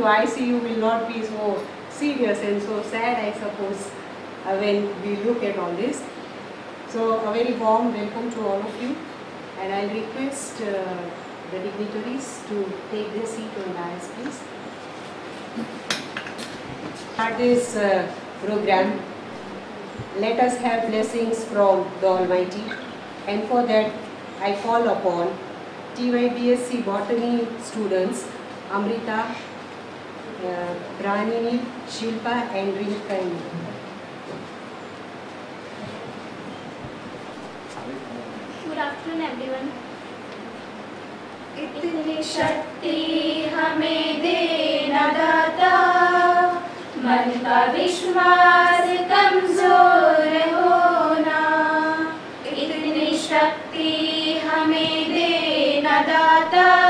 to ICU will not be so serious and so sad, I suppose, uh, when we look at all this. So a very warm welcome to all of you and I'll request uh, the dignitaries to take their seat on dais please. Start this uh, program. Let us have blessings from the Almighty and for that I call upon TYBSc Botany students Amrita, Pranini Shilpa and Rinkani इतनी शक्ति हमें दे न दाता। मन का विश्वास कमज़ोर होना। इतनी शक्ति हमें दे न दाता।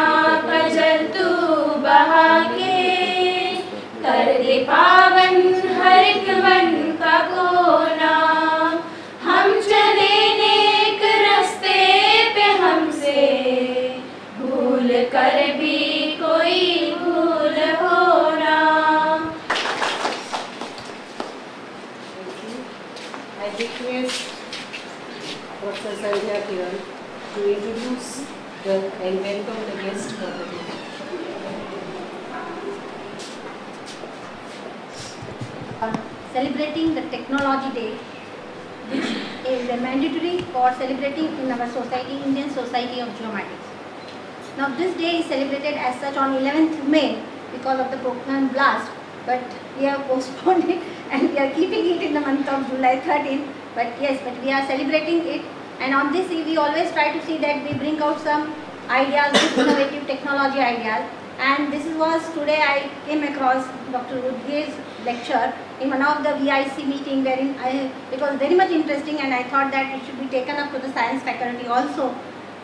Ich you. bei Technology Day, which is a mandatory for celebrating in our society, Indian Society of Geomatics. Now this day is celebrated as such on 11th May because of the Pokhran blast, but we have postponed it and we are keeping it in the month of July 13. But yes, but we are celebrating it and on this we always try to see that we bring out some ideas, innovative technology ideas and this was today I came across Dr. Udge's lecture in one of the VIC meeting wherein I, it was very much interesting and I thought that it should be taken up to the science faculty also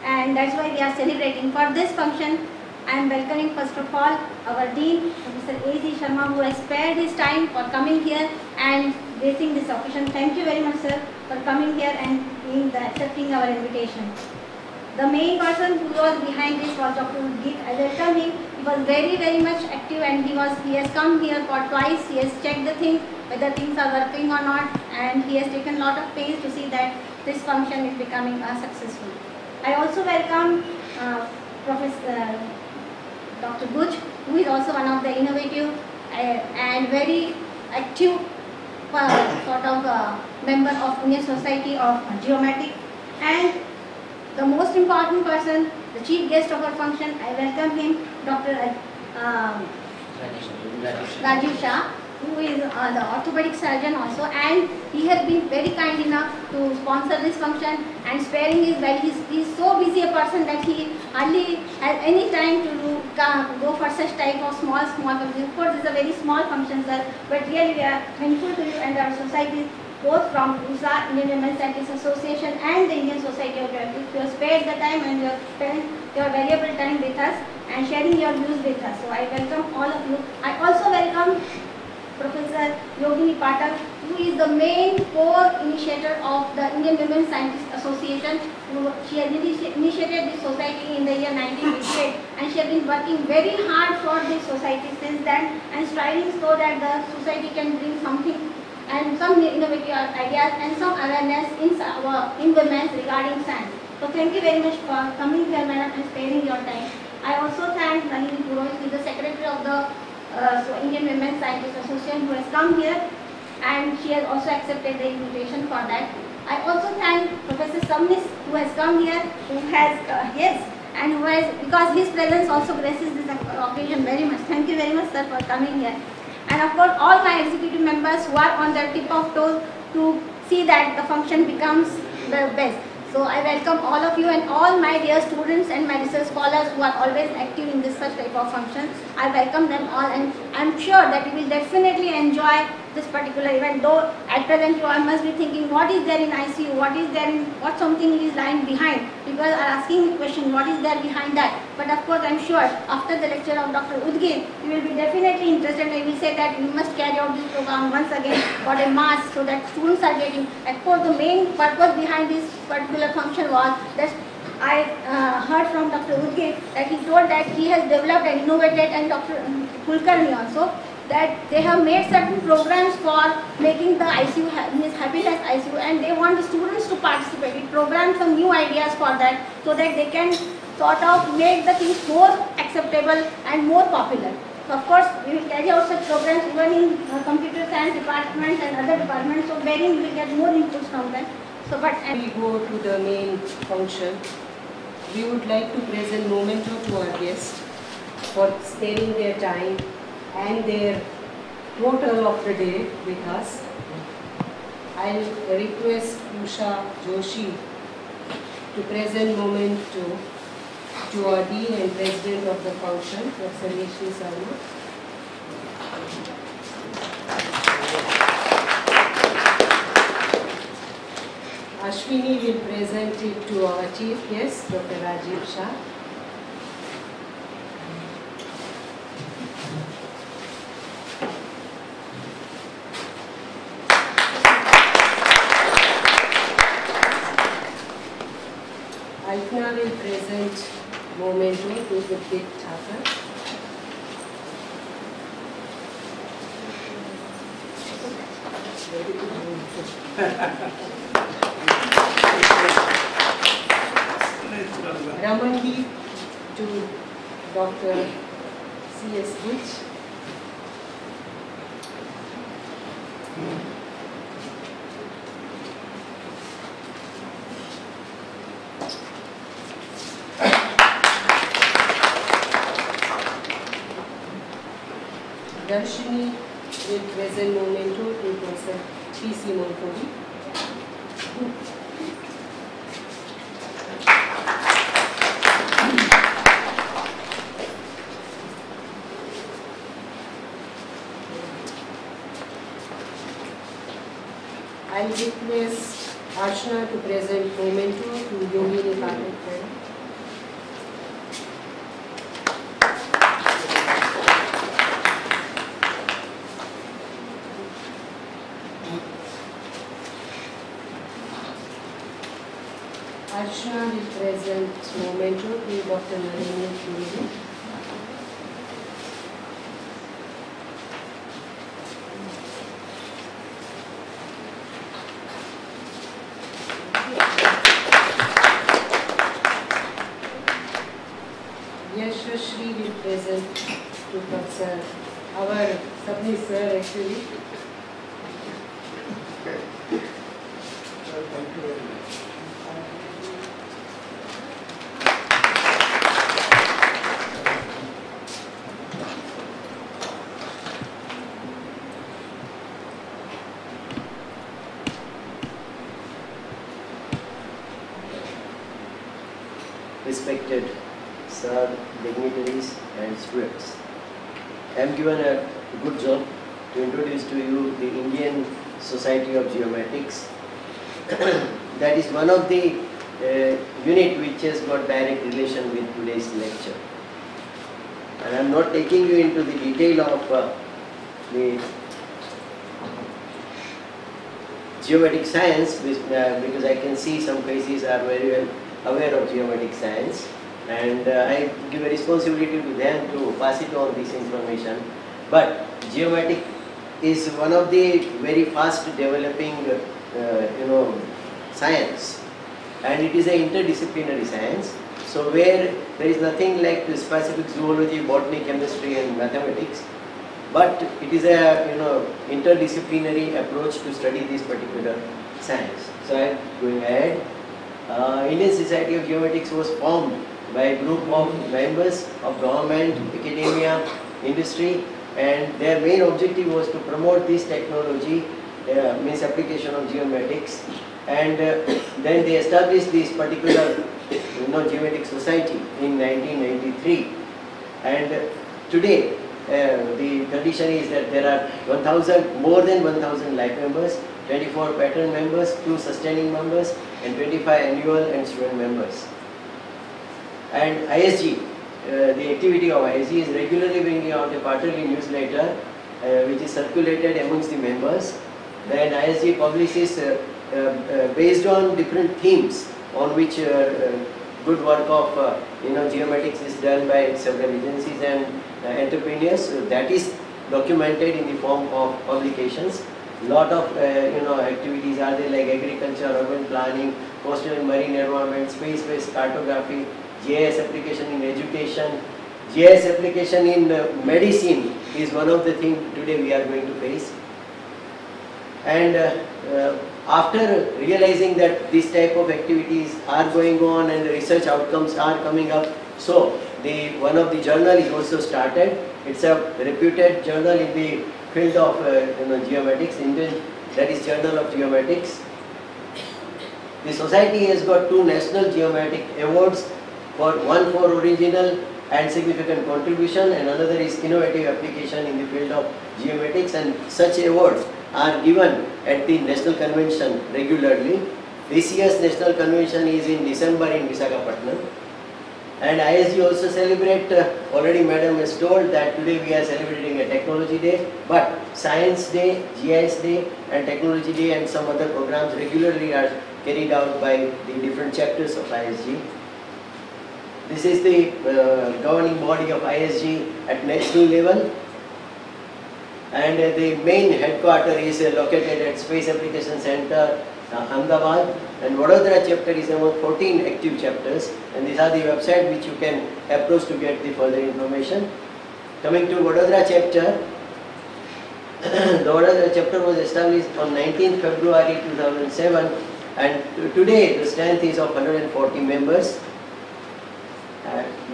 and that's why we are celebrating. For this function I am welcoming first of all our Dean Mr. A.C. Sharma who has spared his time for coming here and gracing this occasion. Thank you very much sir for coming here and being the, accepting our invitation. The main person who was behind this was Dr. Udgeeth. Him. He was very very much active and he was he has come here for twice. He has checked the things whether things are working or not and he has taken a lot of pains to see that this function is becoming uh, successful. I also welcome uh, Professor Dr. Buch, who is also one of the innovative uh, and very active uh, sort of uh, member of Indian Society of Geomatic and the most important person, the chief guest of our function, I welcome him, Dr. Uh, um, Rajiv Shah, who is uh, the orthopedic surgeon also and he has been very kind enough to sponsor this function and sparing his well. He's, he's so busy a person that he hardly has any time to do go for such type of small, small functions. Of course, this is a very small function, sir, but really we are thankful to you and our society, both from USA, Indian Women Scientists Association and the Indian Society of Geography. You have spared the time and you have spent your valuable time with us and sharing your views with us. So I welcome all of you. I also welcome Professor Yogini Pathak, who is the main core initiator of the Indian Women Scientists Association. She has initiated this society in the year 1988 and she has been working very hard for this society since then and striving so that the society can bring something and some innovative ideas and some awareness in our in women regarding science. So thank you very much for coming here, madam, and sparing your time. I also thank Nalini Purohit, who is the secretary of the uh, so Indian Women Scientists Association, who has come here, and she has also accepted the invitation for that. I also thank Professor Samnis, who has come here, who has uh, yes, and who has because his presence also graces this occasion very much. Thank you very much, sir, for coming here. And of course, all my executive members who are on the tip of toes to see that the function becomes the best. So I welcome all of you and all my dear students and my research scholars who are always active in this such type of functions. I welcome them all and I'm sure that you will definitely enjoy this particular event. Though at present you all must be thinking what is there in ICU, what is there in, what something is lying behind. People are asking the question what is there behind that. But of course I'm sure after the lecture of Dr. Udgeeth, you will be definitely interested and I will say that we must carry out this program once again for a mass so that students are getting, of course the main purpose behind this particular function was that I uh, heard from Dr. Udgeeth that he told that he has developed and innovated and Dr. Kulkarni also that they have made certain programs for making the ICU, ha- happiness ICU and they want the students to participate. It programs some new ideas for that so that they can sort of make the things more acceptable and more popular. So of course, we will carry out such programs even in uh, computer science departments and other departments, so wherein we will get more inputs from them. So but We go to the main function. We would like to present memento to our guests for sparing their time and their total of the day with us. I'll request Usha Joshi to present moment to to our Dean and President of the function, Professor Rashmi Sarma. Ashwini will present it to our chief guest, Dr. Rajiv Shah. Alpna will present memento to Gurdeep Thakur. Ramandeep to Dr. C.S. Buch. Darshini will present memento to Professor P.C. Montoli. I'll Archana to present memento to Yogini Pathak. Archana will present memento to Dr. Narendra Puri. Yashashri will present to Professor, our Sabni sir actually. respected sir, dignitaries and students. I am given a good job to introduce to you the Indian Society of Geomatics. that is one of the uh, unit which has got direct relation with today's lecture. And I am not taking you into the detail of uh, the geomatic science uh, because I can see some faces are very well aware of geomatic science and uh, I give a responsibility to them to pass it on this information. But geometric is one of the very fast developing uh, you know science and it is an interdisciplinary science. So where there is nothing like specific zoology, botany, chemistry and mathematics but it is a you know interdisciplinary approach to study this particular science. So I am going ahead. Uh, Indian Society of Geomatics was formed by a group of members of government, academia, industry and their main objective was to promote this technology, uh, means application of geomatics and uh, then they established this particular you know, geomatic society in 1993 and uh, today uh, the condition is that there are 1000 more than 1000 life members 24 pattern members 2 sustaining members and 25 annual and student members. And ISG uh, the activity of ISG is regularly bringing out a quarterly newsletter uh, which is circulated amongst the members. Then ISG publishes uh, based on different themes on which good work of you know geomatics is done by several agencies and uh, entrepreneurs. that is documented in the form of publications. Lot of uh, you know activities are there like agriculture, urban planning, coastal and marine environment, space-based cartography, GIS application in education, GIS application in uh, medicine is one of the things today we are going to face. And uh, uh, after realizing that this type of activities are going on and the research outcomes are coming up, so the one of the journal is also started. It's a reputed journal in the field of uh, you know, geomatics, Indian, that is Journal of Geomatics. The society has got two national geomatic awards, for one for original and significant contribution and another is innovative application in the field of geomatics and such awards are given at the national convention regularly. This year's national convention is in December in Visakhapatnam. And ISG also celebrate, uh, already madam has told that today we are celebrating a technology day, but science day, GIS day and technology day and some other programs regularly are carried out by the different chapters of ISG. This is the uh, governing body of ISG at national level and uh, the main headquarter is uh, located at Space Application Center, uh, Ahmedabad. And Vadodara chapter is among 14 active chapters. And these are the website which you can approach to get the further information. Coming to Vadodara chapter, the Vadodara chapter was established on 19th February 2007 and today the strength is of 140 members.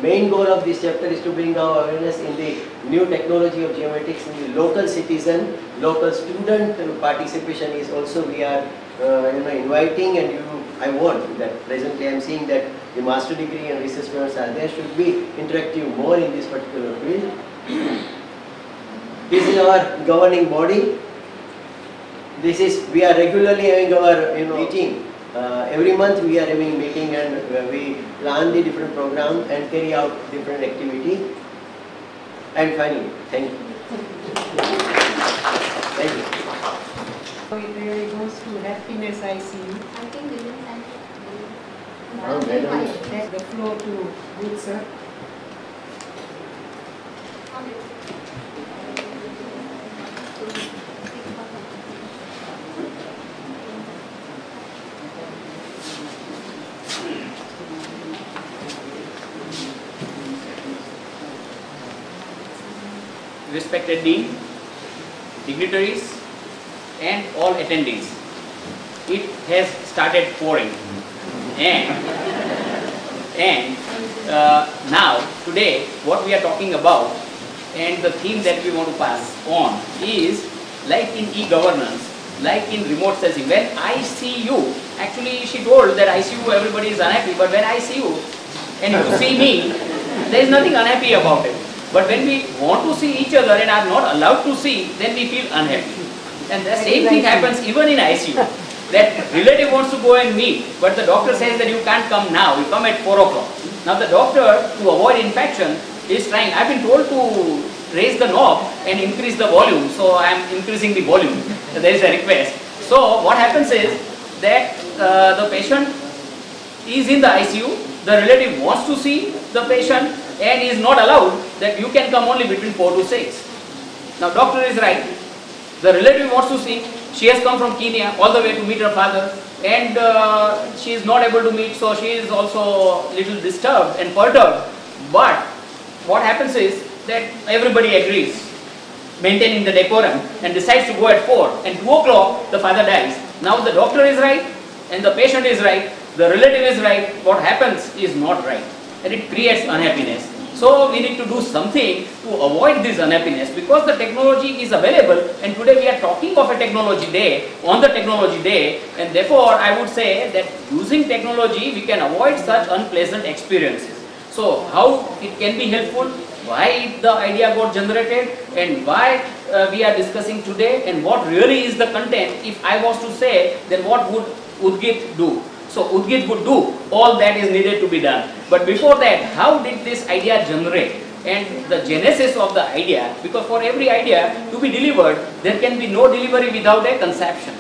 Main goal of this chapter is to bring our awareness in the new technology of geomatics in the local citizen, local student participation is also we are uh, you know, inviting and you, I want that presently I am seeing that the master degree and research students are there should be interactive more in this particular field. this is our governing body. This is, we are regularly having our you know, meeting. Uh, every month we are having meeting and uh, we plan the different program and carry out different activity. And finally, thank you. Thank you. So it really goes to happiness I see. I think we will thank Oh, madam. Take the floor to good sir. Respected dean, dignitaries and all attendees. It has started pouring and, and uh, now today what we are talking about and the theme that we want to pass on is like in e-governance, like in remote sensing. When I see you, actually she told that I see you everybody is unhappy but when I see you and you see me There is nothing unhappy about it. But when we want to see each other and are not allowed to see, then we feel unhappy. And the same thing happens even in ICU. That relative wants to go and meet, but the doctor says that you can't come now, you come at 4 o'clock. Now the doctor, to avoid infection, is trying, I've been told to raise the knob and increase the volume, so I'm increasing the volume. There is a request. So what happens is that uh, the patient is in the ICU, the relative wants to see the patient and is not allowed that you can come only between 4 to 6. Now doctor is right, the relative wants to see, she has come from Kenya all the way to meet her father and uh, she is not able to meet so she is also a little disturbed and perturbed. But what happens is that everybody agrees maintaining the decorum and decides to go at 4 and 2 o'clock the father dies. Now the doctor is right and the patient is right, the relative is right, what happens is not right and it creates unhappiness. So we need to do something to avoid this unhappiness because the technology is available and today we are talking of a technology day on the technology day. And therefore I would say that using technology we can avoid such unpleasant experiences. So how it can be helpful, why the idea got generated? And why uh, we are discussing today? And what really is the content? If I was to say then what would Udgeeth do? So Udgeeth would do all that is needed to be done. But before that, how did this idea generate? And the genesis of the idea, because for every idea to be delivered, there can be no delivery without a conception.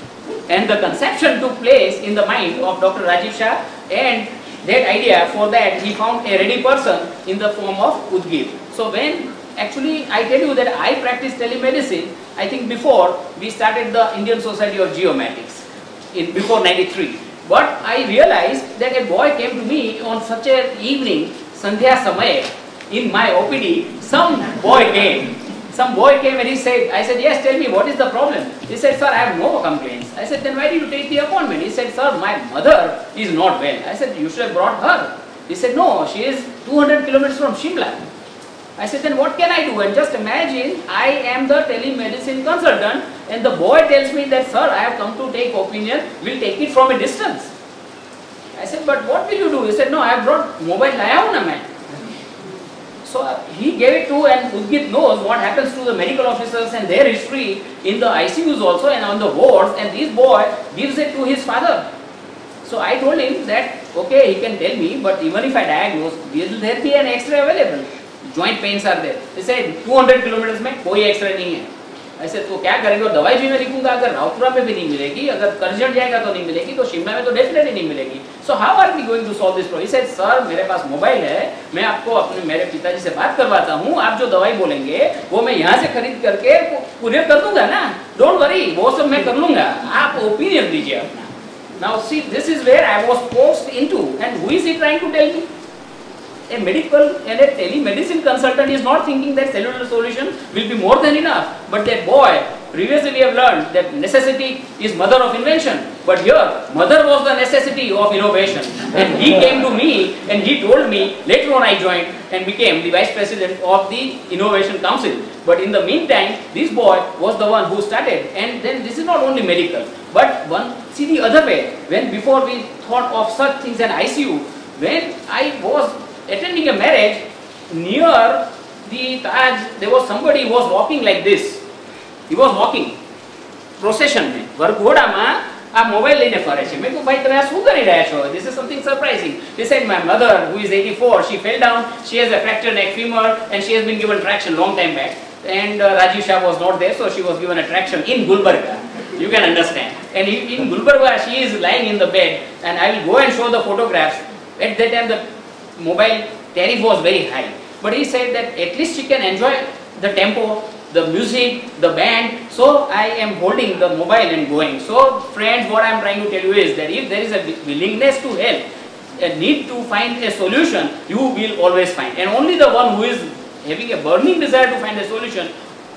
And the conception took place in the mind of Dr. Rajiv Shah and that idea, for that he found a ready person in the form of Udgeeth. So when actually I tell you that I practice telemedicine, I think before we started the Indian Society of Geomatics in before 93 but I realized that a boy came to me on such an evening, Sandhya Samay, in my OPD, some boy came. Some boy came and he said, I said, yes, tell me, what is the problem? He said, sir, I have no complaints. I said, then why did you take the appointment? He said, sir, my mother is not well. I said, you should have brought her. He said, no, she is 200 kilometers from Shimla. I said, then what can I do? And just imagine, I am the telemedicine consultant and the boy tells me that, sir, I have come to take opinion, we'll take it from a distance. I said, but what will you do? He said, no, I have brought mobile laya na man. So uh, he gave it to and Udgeeth knows what happens to the medical officers and their history in the ICUs also and on the wards and this boy gives it to his father. So I told him that, okay, he can tell me, but even if I diagnose, will there be an X-ray available? Pains are there. He said, 200 kilometers में कोई X-ray नहीं है. ऐसे तो क्या करेंगे? और दवाई भी मैं लिखूँगा अगर राउतपुरा में भी नहीं मिलेगी। अगर करजट जाएगा तो नहीं मिलेगी तो शिमला में तो डेफिनेटली नहीं मिलेगी। So how are we going to solve this problem said sir मेरे पास मोबाइल है। मैं आपको अपने मेरे पिताजी से बात करवाता हूँ। आप जो दवाई बोलेंगे वो मैं यहाँ से खरीद करके कुरियर कर दूँगा ना? डोंट वरी वो सब मैं कर लूँगा। आप ओपिनियन दीजिए अपना। Now see, this is where I was forced into, and who is he trying to tell me? Consultant is not thinking that cellular solution will be more than enough. But that boy, previously we have learned that necessity is mother of invention. But here, mother was the necessity of innovation. And he came to me and he told me, later on I joined and became the vice president of the Innovation Council. But in the meantime, this boy was the one who started. And then this is not only medical, but one, see the other way, when before we thought of such things and ICU, when I was attending a marriage near the Taj, there was somebody who was walking like this. He was walking procession में વરઘોડામાં આ mobile લઈને ફરે છે મેં કહ્યું ભાઈ તમે આ શું કરી રહ્યા છો this is something surprising they said my mother who is 84 she fell down she has a fractured neck femur and she has been given traction long time back and uh, Rajiv Shah was not there so she was given a traction in Gulbarga you can understand and in, in Gulbarga she is lying in the bed and I will go and show the photographs at that time the mobile tariff was very high. But he said that at least she can enjoy the tempo, the music, the band. So I am holding the mobile and going. So friends, what I am trying to tell you is that if there is a willingness to help, a need to find a solution, you will always find. And only the one who is having a burning desire to find a solution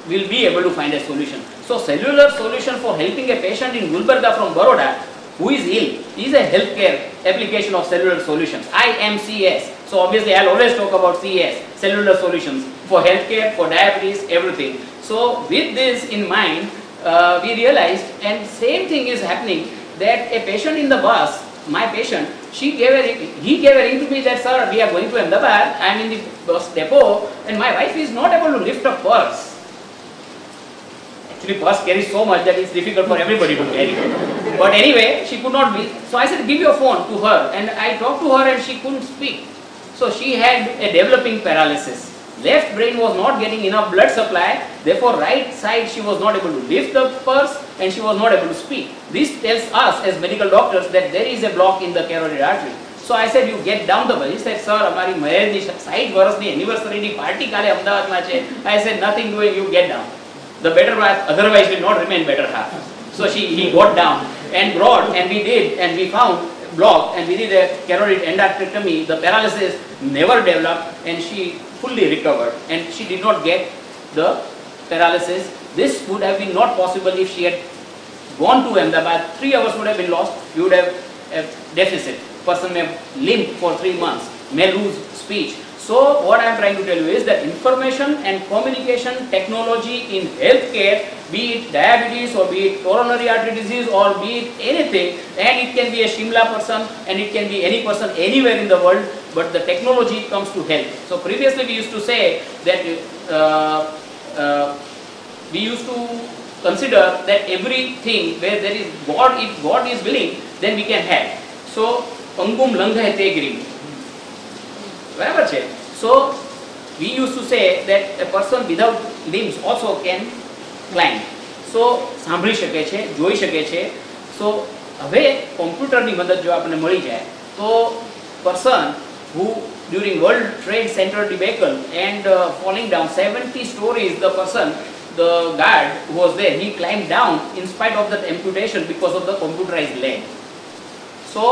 will be able to find a solution. So cellular solution for helping a patient in Gulbarga from Baroda who is ill is a healthcare application of cellular solutions, IMCS. So obviously I'll always talk about CS, cellular solutions for healthcare, for diabetes, everything. So with this in mind, uh, we realized and same thing is happening that a patient in the bus my patient, she gave a ring, he gave a ring to me that sir, we are going to Ahmedabad, I am in the bus depot and my wife is not able to lift a purse. Actually purse carries so much that it's difficult for everybody to carry. But anyway, she could not be. So I said, give your phone to her and I talked to her and she couldn't speak. So she had a developing paralysis. Left brain was not getting enough blood supply, therefore right side she was not able to lift the purse and she was not able to speak. This tells us as medical doctors that there is a block in the carotid artery. So I said you get down the bus. He said sir અમારી મહેરની 60 વર્ષની એનિવર્સરીની party કાલે અમદાવાદમાં છે. I said nothing doing you get down. The better half otherwise will not remain better half. So she he got down and brought and we did and we found block and we did a carotid endarterectomy. The paralysis never developed and she fully recovered and she did not get the paralysis. This would have been not possible if she had gone to Ahmedabad. Three hours would have been lost. You would have a deficit. Person may limp for three months, may lose speech. So what I am trying to tell you is that information and communication technology in healthcare, be it diabetes or be it coronary artery disease or be it anything, and it can be a Shimla person and it can be any person anywhere in the world, but the technology comes to help. So previously we used to say that uh, uh, we used to consider that everything where there is God, if God is willing, then we can have. So pangum langha te girim. બરાબર છે so we used to say that a person without limbs also can climb so સાંભળી શકે છે જોઈ શકે છે so હવે કોમ્પ્યુટરની મદદ જો આપણને મળી જાય તો person who during world trade center debacle and uh, falling down 70 stories the person the guard who was there he climbed down in spite of that amputation because of the computerized leg so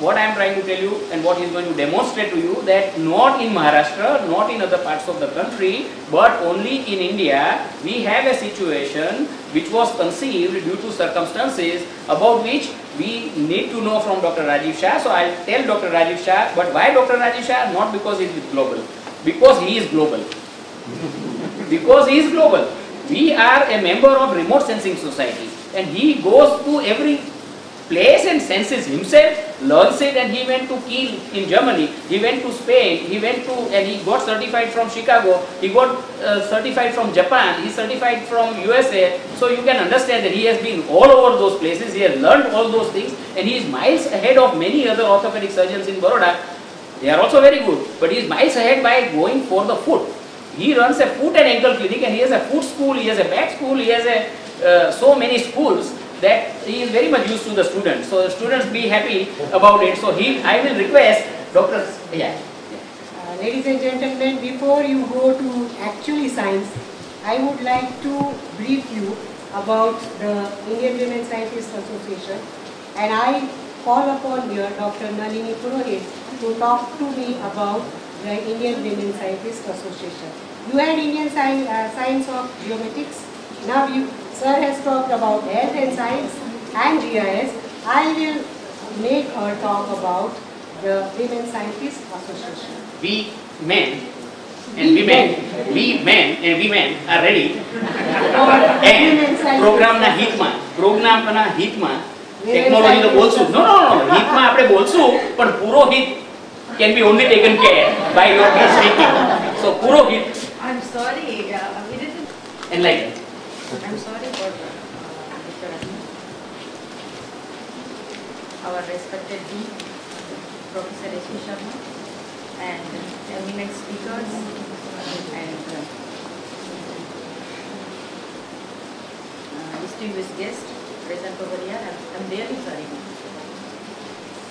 what I am trying to tell you and what he is going to demonstrate to you that not in Maharashtra, not in other parts of the country, but only in India, we have a situation which was conceived due to circumstances about which we need to know from Dr. Rajiv Shah. So I'll tell Dr. Rajiv Shah, but why Dr. Rajiv Shah? Not because he is global, because he is global. because he is global. We are a member of remote sensing society and he goes to every place and senses himself, learns it and he went to Kiel in Germany, he went to Spain, he went to and he got certified from Chicago, he got uh, certified from Japan, he certified from USA. So you can understand that he has been all over those places, he has learned all those things and he is miles ahead of many other orthopedic surgeons in Baroda. They are also very good, but he is miles ahead by going for the foot. He runs a foot and ankle clinic and he has a foot school, he has a back school, he has a, uh, so many schools that he is very much used to the students. So the students be happy about it. So he, I will request Dr. Yeah. Uh, ladies and gentlemen, before you go to actually science, I would like to brief you about the Indian Women Scientists Association and I call upon here Dr. Nalini Purohit to talk to me about the Indian Women Scientists Association. You had Indian sci- uh, Science of Geomatics. Now you, sir has talked about health and science and GIS. I will make her talk about the Women Scientists Association. We men and we women, we men and women are ready. and પ્રોગ્રામના હિતમાં પ્રોગ્રામના હિતમાં technology તો બોલશું નો નો નો હિતમાં આપણે બોલશું પણ પૂરો હિત can be only taken care by your speaking. So પૂરો હિત I'm sorry, uh, we didn't, enlighten. I'm sorry for uh. Our respected Dean, Professor S.V. Sharma, and eminent speakers, and uh, uh, distinguished guest present over. I'm really sorry.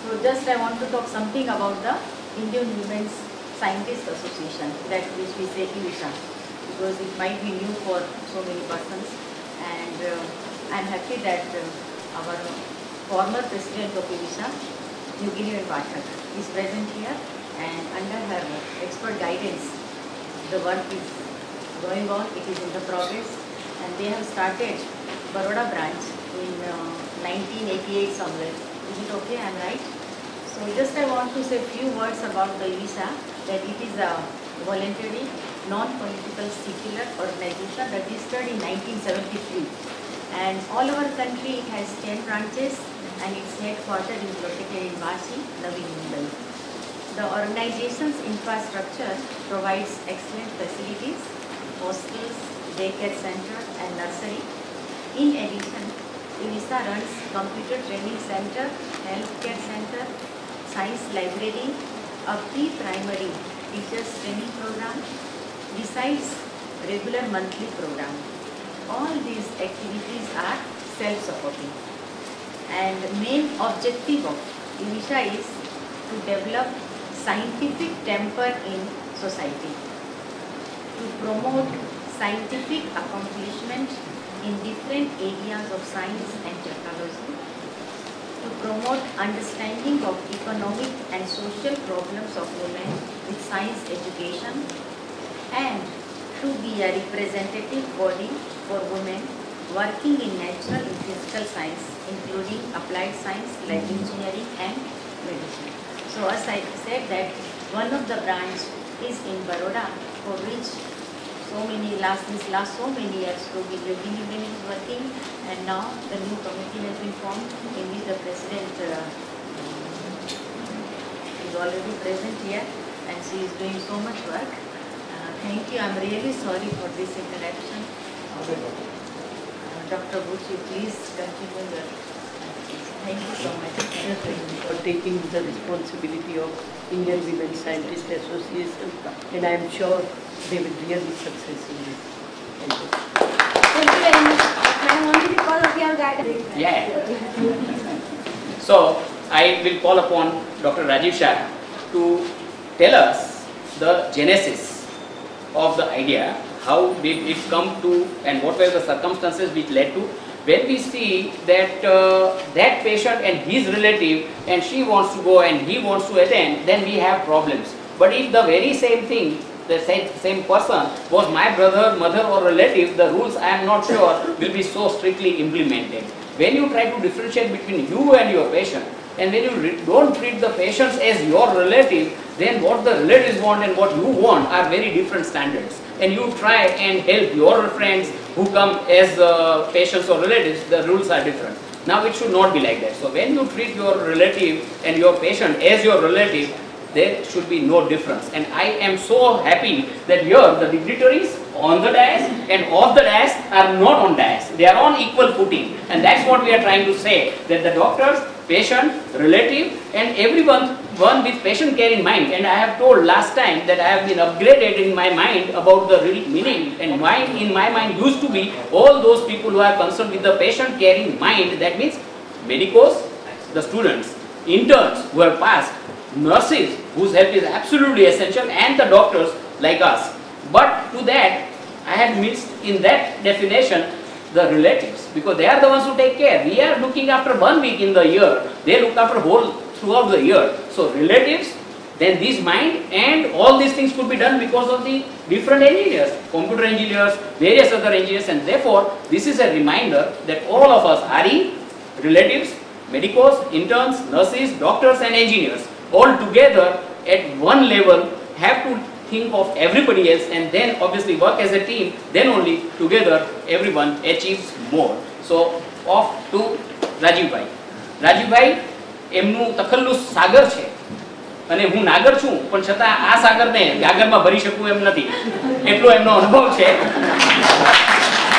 So just I want to talk something about the Indian Women's Scientists Association, that which we say IVISA, because it might be new for so many persons. And uh, I'm happy that uh, our former president of IVISA, Yogini Pathak, is present here and under her expert guidance, the work is going on, it is in the progress and they have started Baroda branch in uh, 1988 somewhere. Is it okay? I'm right? So just I want to say a few words about the IVISA, that it is a voluntary, non-political secular organization registered in 1973. And all over the country it has 10 branches and its headquarters is located in Vashi, Navi Mumbai. The organization's infrastructure provides excellent facilities, hostels, daycare center and nursery. In addition, UNISA runs computer training center, healthcare center, science library, a pre-primary teachers training program, besides regular monthly program. All these activities are self-supporting. And the main objective of UNISA is to develop scientific temper in society, to promote scientific accomplishment in different areas of science and technology, to promote understanding of economic and social problems of women with science education, and to be a representative body for women working in natural and physical science, including applied science like engineering and medicine. So as I said that one of the branch is in Baroda for which so many last since last so many years Rogi Yogi Union is working and now the new committee has been formed in which the president uh, is already present here and she is doing so much work. Thank you. I'm really sorry for this interaction. Uh, Dr. Bush, please continue your Thank you so much. for taking the responsibility of Indian Women Scientist Association and I am sure they will really success in this. Thank you. Thank you very much. Madam, only because of your guidance. Yeah. So I will call upon Dr. Rajiv Shah to tell us the genesis of the idea, how did it come to and what were the circumstances which led to. When we see that uh, that patient and his relative and she wants to go and he wants to attend, then we have problems. But if the very same thing, the same, same person was my brother, mother or relative, the rules I am not sure will be so strictly implemented. When you try to differentiate between you and your patient, and when you don't treat the patients as your relative, then what the relatives want and what you want are very different standards. And you try and help your friends who come as uh, patients or relatives, the rules are different. Now it should not be like that. So when you treat your relative and your patient as your relative, there should be no difference. And I am so happy that here the dignitaries on the dais and off the dais are not on dais. They are on equal footing. And that's what we are trying to say, that the doctors, patient, relative and everyone one with patient care in mind. And I have told last time that I have been upgraded in my mind about the real meaning and mind in my mind used to be all those people who are concerned with the patient care in mind. That means medicos, the students, interns who have passed, nurses whose help is absolutely essential and the doctors like us. But to that I have missed in that definition the relatives because they are the ones who take care. We are looking after one week in the year. They look after whole throughout the year. So relatives, then this mind and all these things could be done because of the different engineers, computer engineers, various other engineers and therefore this is a reminder that all of us are relatives, medicos, interns, nurses, doctors and engineers all together at one level have to think of everybody else and then obviously work as a team, then only together everyone achieves more. So, off to રાજીવભાઈ રાજીવભાઈ એમનું તખલ્લુસ સાગર છે. અને હું નાગર છું, પણ છતાં આ સાગરને ગાગરમાં ભરી શકું એમ નથી. એટલો એમનો અનુભવ છે.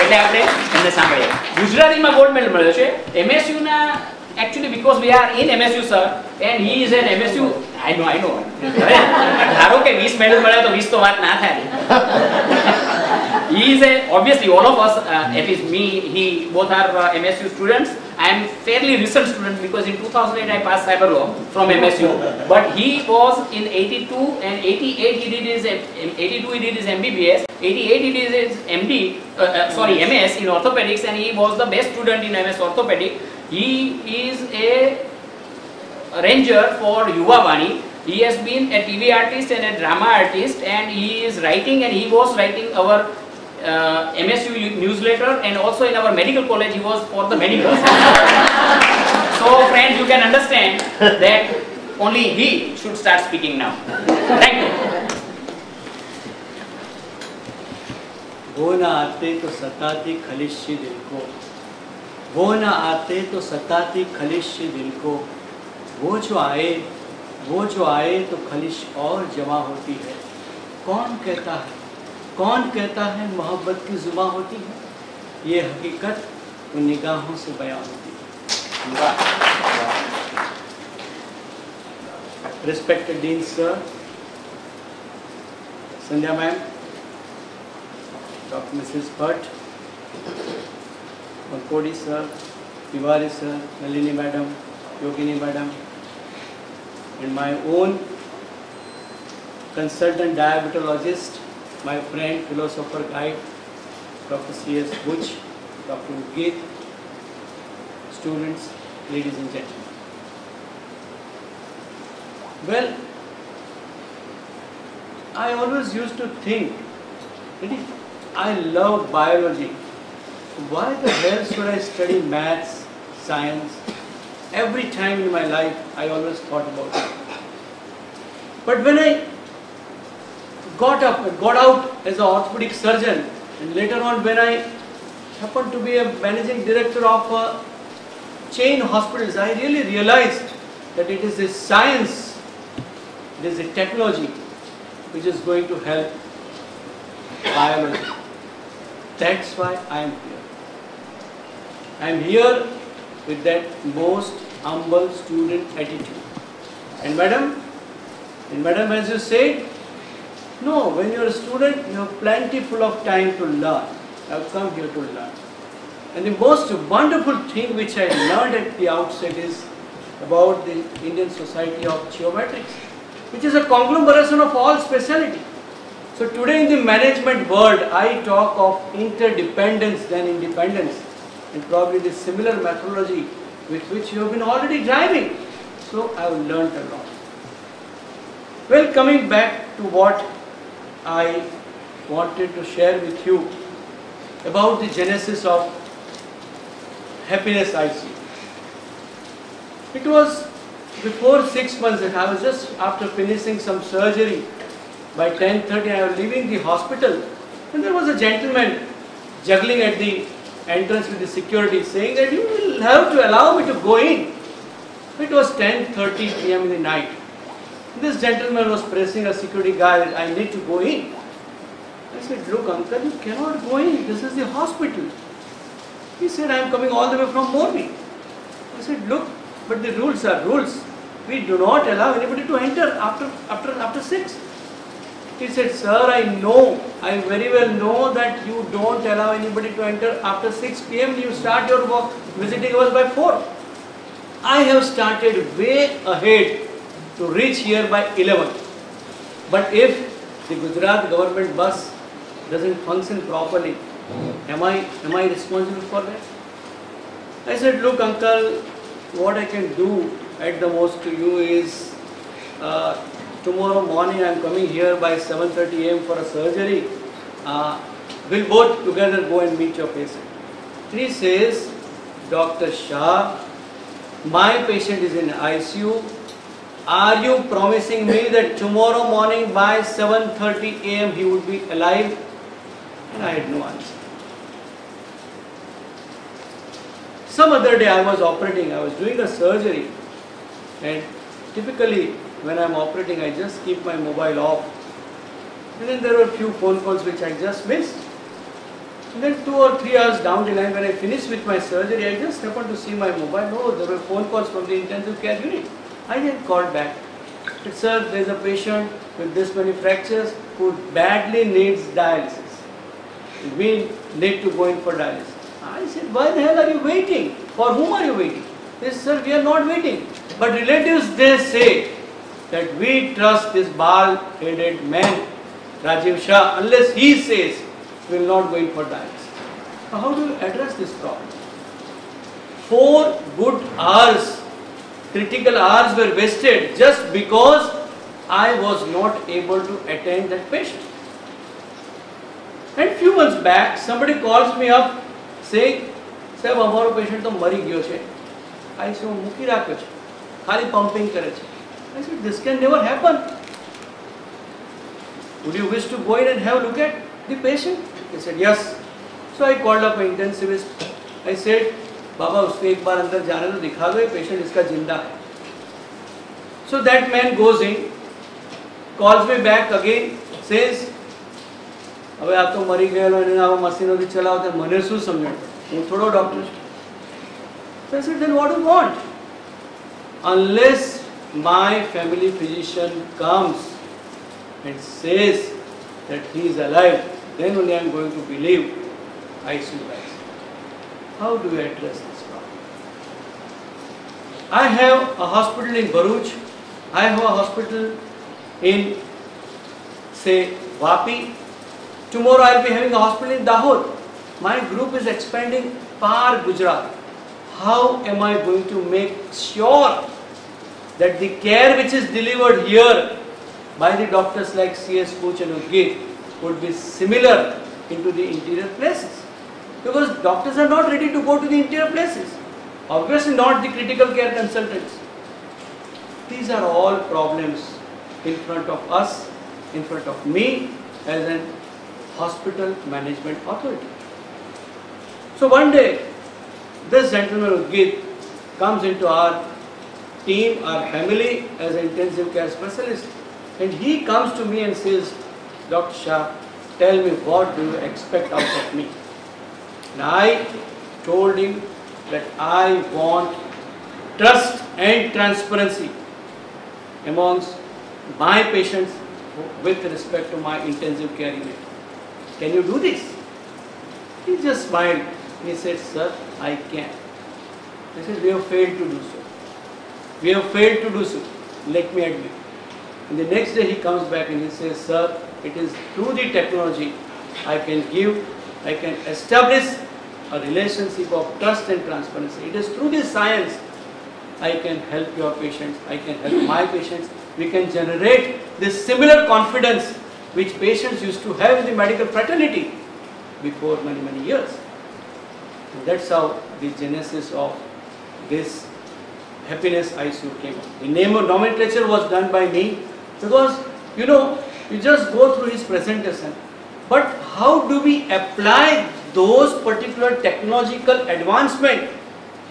એટલે આપણે એમને સાંભળીએ. ગુજરાતીમાં ગોલ્ડ મેડલ મળ્યો છે. એમએસયુ ના actually because we are in MSU sir and he is an MSU I know I know હવે ધારો કે 20 મેડલ મળ્યા તો 20 તો વાત ના થાય he is a obviously all of us uh, at least me he both are uh, MSU students I am fairly recent student because in 2008 I passed cyber law from MSU but he was in 82 and 88 he did his in 82 he did his MBBS 88 he did his MD uh, uh, sorry MS in orthopedics and he was the best student in MS orthopedic he is a ranger for Yuva Vani. He has been a TV artist and a drama artist and he is writing and he was writing our uh, MSU u- newsletter and also in our medical college he was for the medicals. so friends you can understand that only he should start speaking now. Thank you. भो न आते तो सताती खलिशी दिल को वो ना आते तो सताती खलिश दिल को। वो जो आए वो जो आए तो खलिश और जमा होती है। कौन कहता है? कौन कहता है मोहब्बत की जुबा होती है? ये हकीकत उन निगाहों से बयां होती है। Respected Dean Sir, Sandhya Ma'am, Dr. Mrs. Bhatt, Mankodi Sir, Tiwari Sir, Nalini Madam, Yogini Madam, and my own consultant diabetologist, my friend, philosopher guide, Dr. C.S. Buch, Dr. Geet, students, ladies and gentlemen. Well, I always used to think that I love biology, why the hell should I study maths, science? Every time in my life, I always thought about it. But when I got up, got out as an orthopedic surgeon, and later on when I happened to be a managing director of a chain hospitals, I really realized that it is a science, it is a technology which is going to help biology. That's why I am here. I am here with that most humble student attitude. And madam, and madam as you said, no, when you are a student, you have plentyful of time to learn. I have come here to learn. And the most wonderful thing which I learned at the outset is about the Indian Society of Geomatics, which is a conglomeration of all speciality. So today in the management world, I talk of interdependence than independence, and probably the similar methodology with which you have been already driving. So I have learned a lot. Well, coming back to what I wanted to share with you about the genesis of happiness ICU. It was before six months that I was just after finishing some surgery. By 10.30 I was leaving the hospital and there was a gentleman juggling at the entrance with the security saying that you will have to allow me to go in. It was 10.30 pm in the night. This gentleman was pressing a security guard, I need to go in. I said, look uncle, you cannot go in, this is the hospital. He said, I am coming all the way from Morbi. I said, look, but the rules are rules. We do not allow anybody to enter after, after, after 6. He said, sir, I know, I very well know that you don't allow anybody to enter after 6 pm. You start your work, visiting hours by 4. I have started way ahead to reach here by 11. But if the Gujarat government bus doesn't function properly, am I, am I responsible for that? I said, look uncle, what I can do at the most to you is uh, tomorrow morning I am coming here by 7.30 am for a surgery. Uh, we'll both together go and meet your patient. He says, Dr. Shah, my patient is in ICU. Are you promising me that tomorrow morning by 7.30 am he would be alive? And I had no answer. Some other day I was operating, I was doing a surgery and typically when I'm operating I just keep my mobile off and then there were a few phone calls which I just missed. And then two or three hours down the line when I finished with my surgery I just happened to see my mobile, oh there were phone calls from the intensive care unit. I then called back. Said, sir, there is a patient with this many fractures who badly needs dialysis. We need to go in for dialysis. I said, why the hell are you waiting? For whom are you waiting? They said, sir, we are not waiting. But relatives, they say that we trust this bald-headed man, Rajiv Shah, unless he says we will not go in for dialysis. Now, how do you address this problem? Four good hours, critical hours were wasted just because I was not able to attend that patient. And few months back, somebody calls me up saying, સાહેબ અમારો patient તો મરી ગયો છે ICU મૂકી રાખ્યો છે ખાલી પમ્પિંગ કરે છે I said, this can never happen. Would you wish to go in and have a look at the patient? He said, yes. So I called up an intensivist. I said, बाबा उसको एक बार अंदर जाने दो दिखा दो ये पेशेंट इसका जिंदा है so that man goes in calls me back again says હવે આ તો મરી ગયેલો અને આવા મશીનોથી ચલાવતા મને શું સમજણ હું થોડો ડોક્ટર છું So I said, then what my family physician comes and says that he is alive, then only I am going to believe I see life. How do we address this problem? I have a hospital in Bharuch, I have a hospital in say Vapi. Tomorrow I will be having a hospital in Dahod. My group is expanding far Gujarat. How am I going to make sure that the care which is delivered here by the doctors like C.S. Buch and Udgeeth would be similar into the interior places? Because doctors are not ready to go to the interior places. Obviously not the critical care consultants. These are all problems in front of us, in front of me as an hospital management authority. So one day, this gentleman Udgeeth comes into our team, our family as an intensive care specialist and he comes to me and says, Dr. Shah, tell me what do you expect out of me? And I told him that I want trust and transparency amongst my patients with respect to my intensive care unit. Can you do this? He just smiled. He said, Sir, I can. I said, We have failed to do so. We have failed to do so. Let me admit. And the next day he comes back and he says, Sir, it is through the technology I can give, I can establish a relationship of trust and transparency. It is through this science I can help your patients, I can help my patients. We can generate this similar confidence which patients used to have in the medical fraternity before many, many years. And that's how the genesis of this happiness ICU came up. The name of nomenclature was done by me because you know you just go through his presentation. But how do we apply those particular technological advancement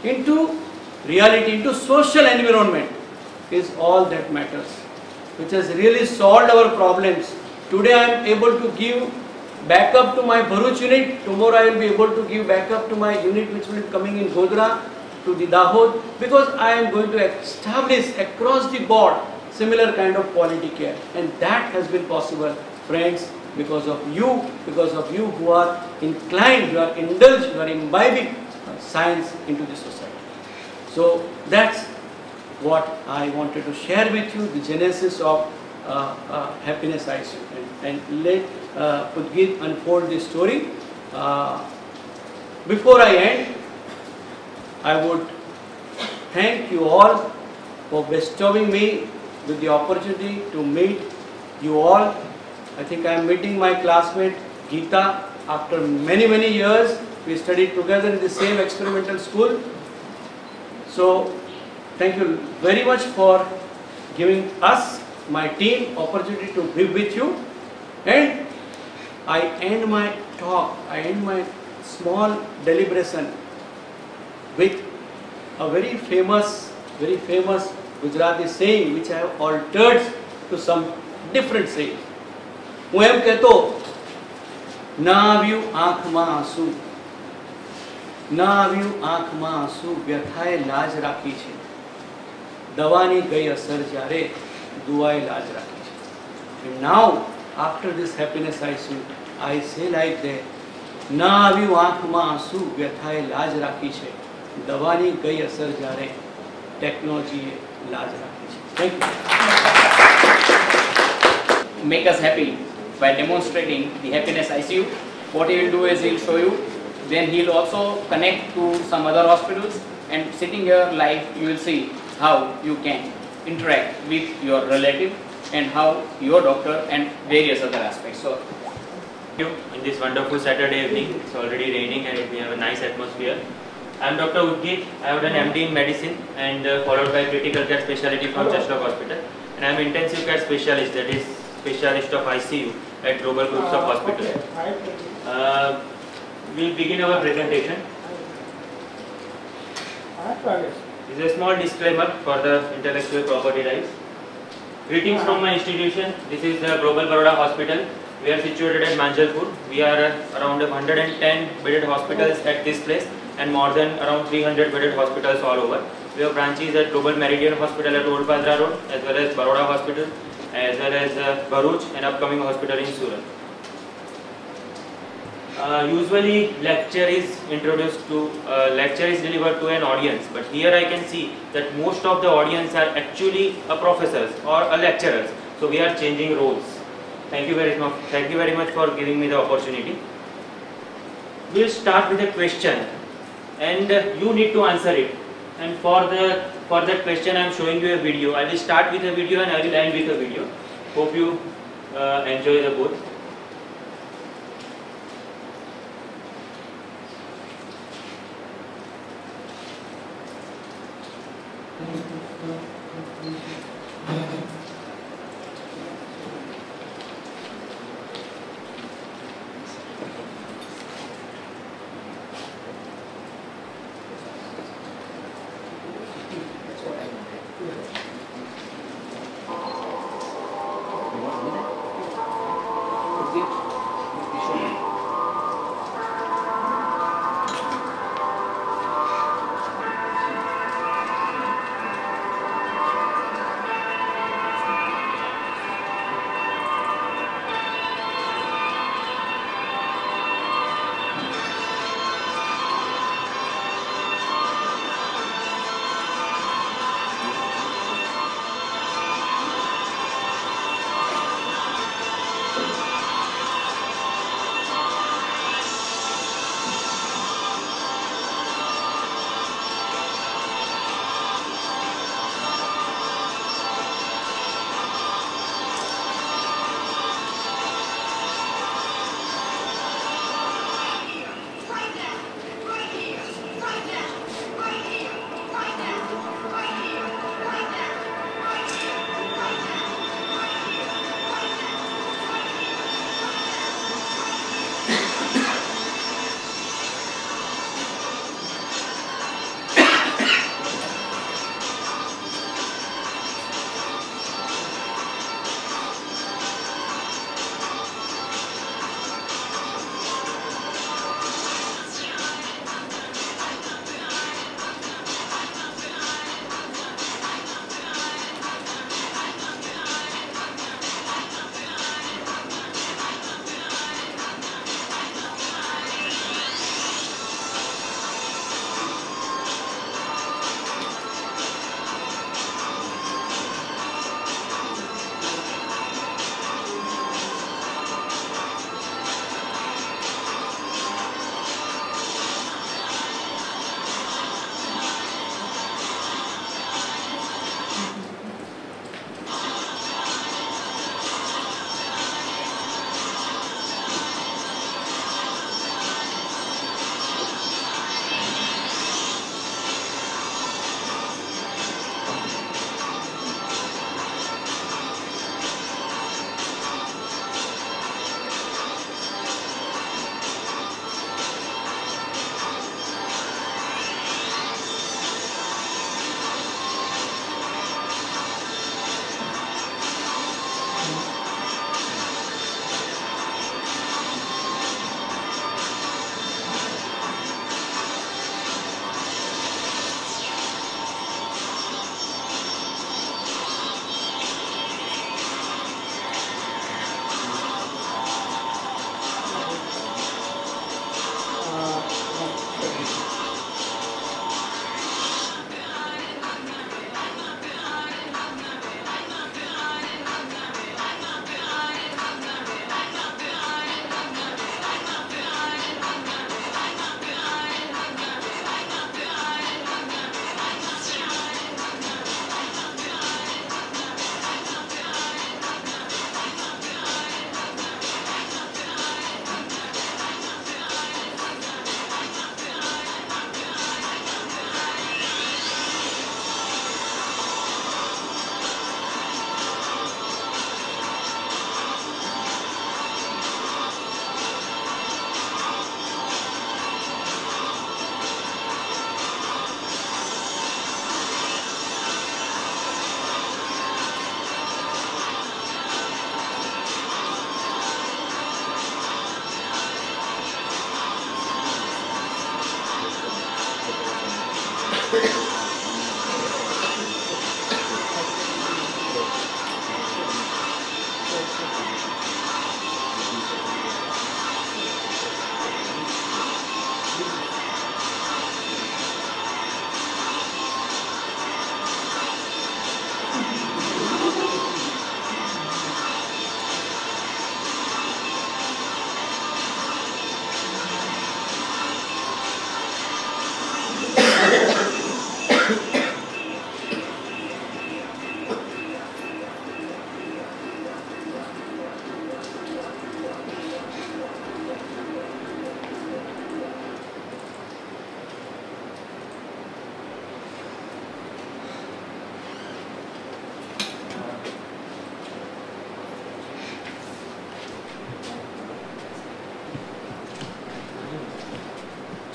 into reality, into social environment is all that matters, which has really solved our problems. Today I am able to give backup to my Bharuch unit, tomorrow I will be able to give backup to my unit which will be coming in Godhra, to the Dahod, because I am going to establish across the board similar kind of quality care. And that has been possible, friends, because of you, because of you who are inclined, you are indulged, you are imbibing science into the society. So that's what I wanted to share with you, the genesis of uh, uh, happiness ICU. And, and let uh, unfold this story. Uh, before I end, I would thank you all for bestowing me with the opportunity to meet you all. I think I am meeting my classmate Geeta after many many years. We studied together in the same experimental school. So thank you very much for giving us, my team, opportunity to be with you. And I end my talk, I end my small deliberation with a very famous, very famous Gujarati saying which I have altered to some different saying. હું એમ કહેતો ના આવ્યું આંખમાં આંસુ ના આવ્યું આંખમાં આંસુ વ્યથાએ લાજ રાખી છે દવાની ગઈ અસર જ્યારે દુઆએ લાજ રાખી છે And now after this happiness I see I say like that ના આવ્યું આંખમાં આંસુ વ્યથાએ લાજ રાખી છે દવાની ગઈ અસર જ્યારે ટેકનોલોજીએ લાજ રાખી છે thank you make us happy by demonstrating the happiness ICU. What he will do is he'll show you, then he'll also connect to some other hospitals and sitting here live you will see how you can interact with your relative and how your doctor and various other aspects. So you in this wonderful Saturday evening. It's already raining and we have a nice atmosphere. I am Dr. Udgeeth. I have done MD in medicine and uh, followed by critical care specialty from Chestnut Hospital. And I am intensive care specialist, that is specialist of ICU at Global Groups of Hospitals. Uh, we'll begin our presentation. This is a small disclaimer for the intellectual property rights. Greetings from my institution. This is the Global Baroda Hospital. We are situated at Manjalpur. We are uh, around 110 bedded hospitals at this place and more than around 300 bedded hospitals all over. We have branches at Global Meridian Hospital at Old Padra Road as well as Baroda Hospital as well as uh, Bharuch and upcoming hospital in Surat. Uh, usually lecture is introduced to uh, lecture is delivered to an audience but here I can see that most of the audience are actually a professors or a lecturers so we are changing roles thank you very much thank you very much for giving me the opportunity we'll start with a question and you need to answer it. And for the for that question I am showing you a video. I will start with a video and I will end with a video. Hope you uh, enjoy the both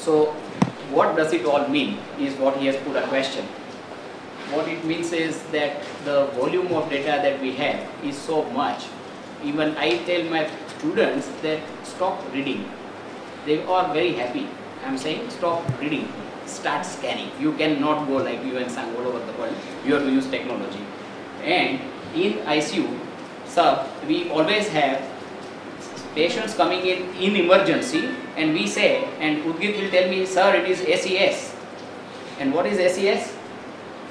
So what does it all mean is what he has put a question. What it means is that the volume of data that we have is so much. Even I tell my students that stop reading. They are very happy. I'm saying stop reading, start scanning. You cannot go like you and sang all over the world. You have to use technology. And in ICU, sir, we always have patients coming in in emergency and we say, and Udgeeth will tell me, sir, it is ACS. And what is ACS?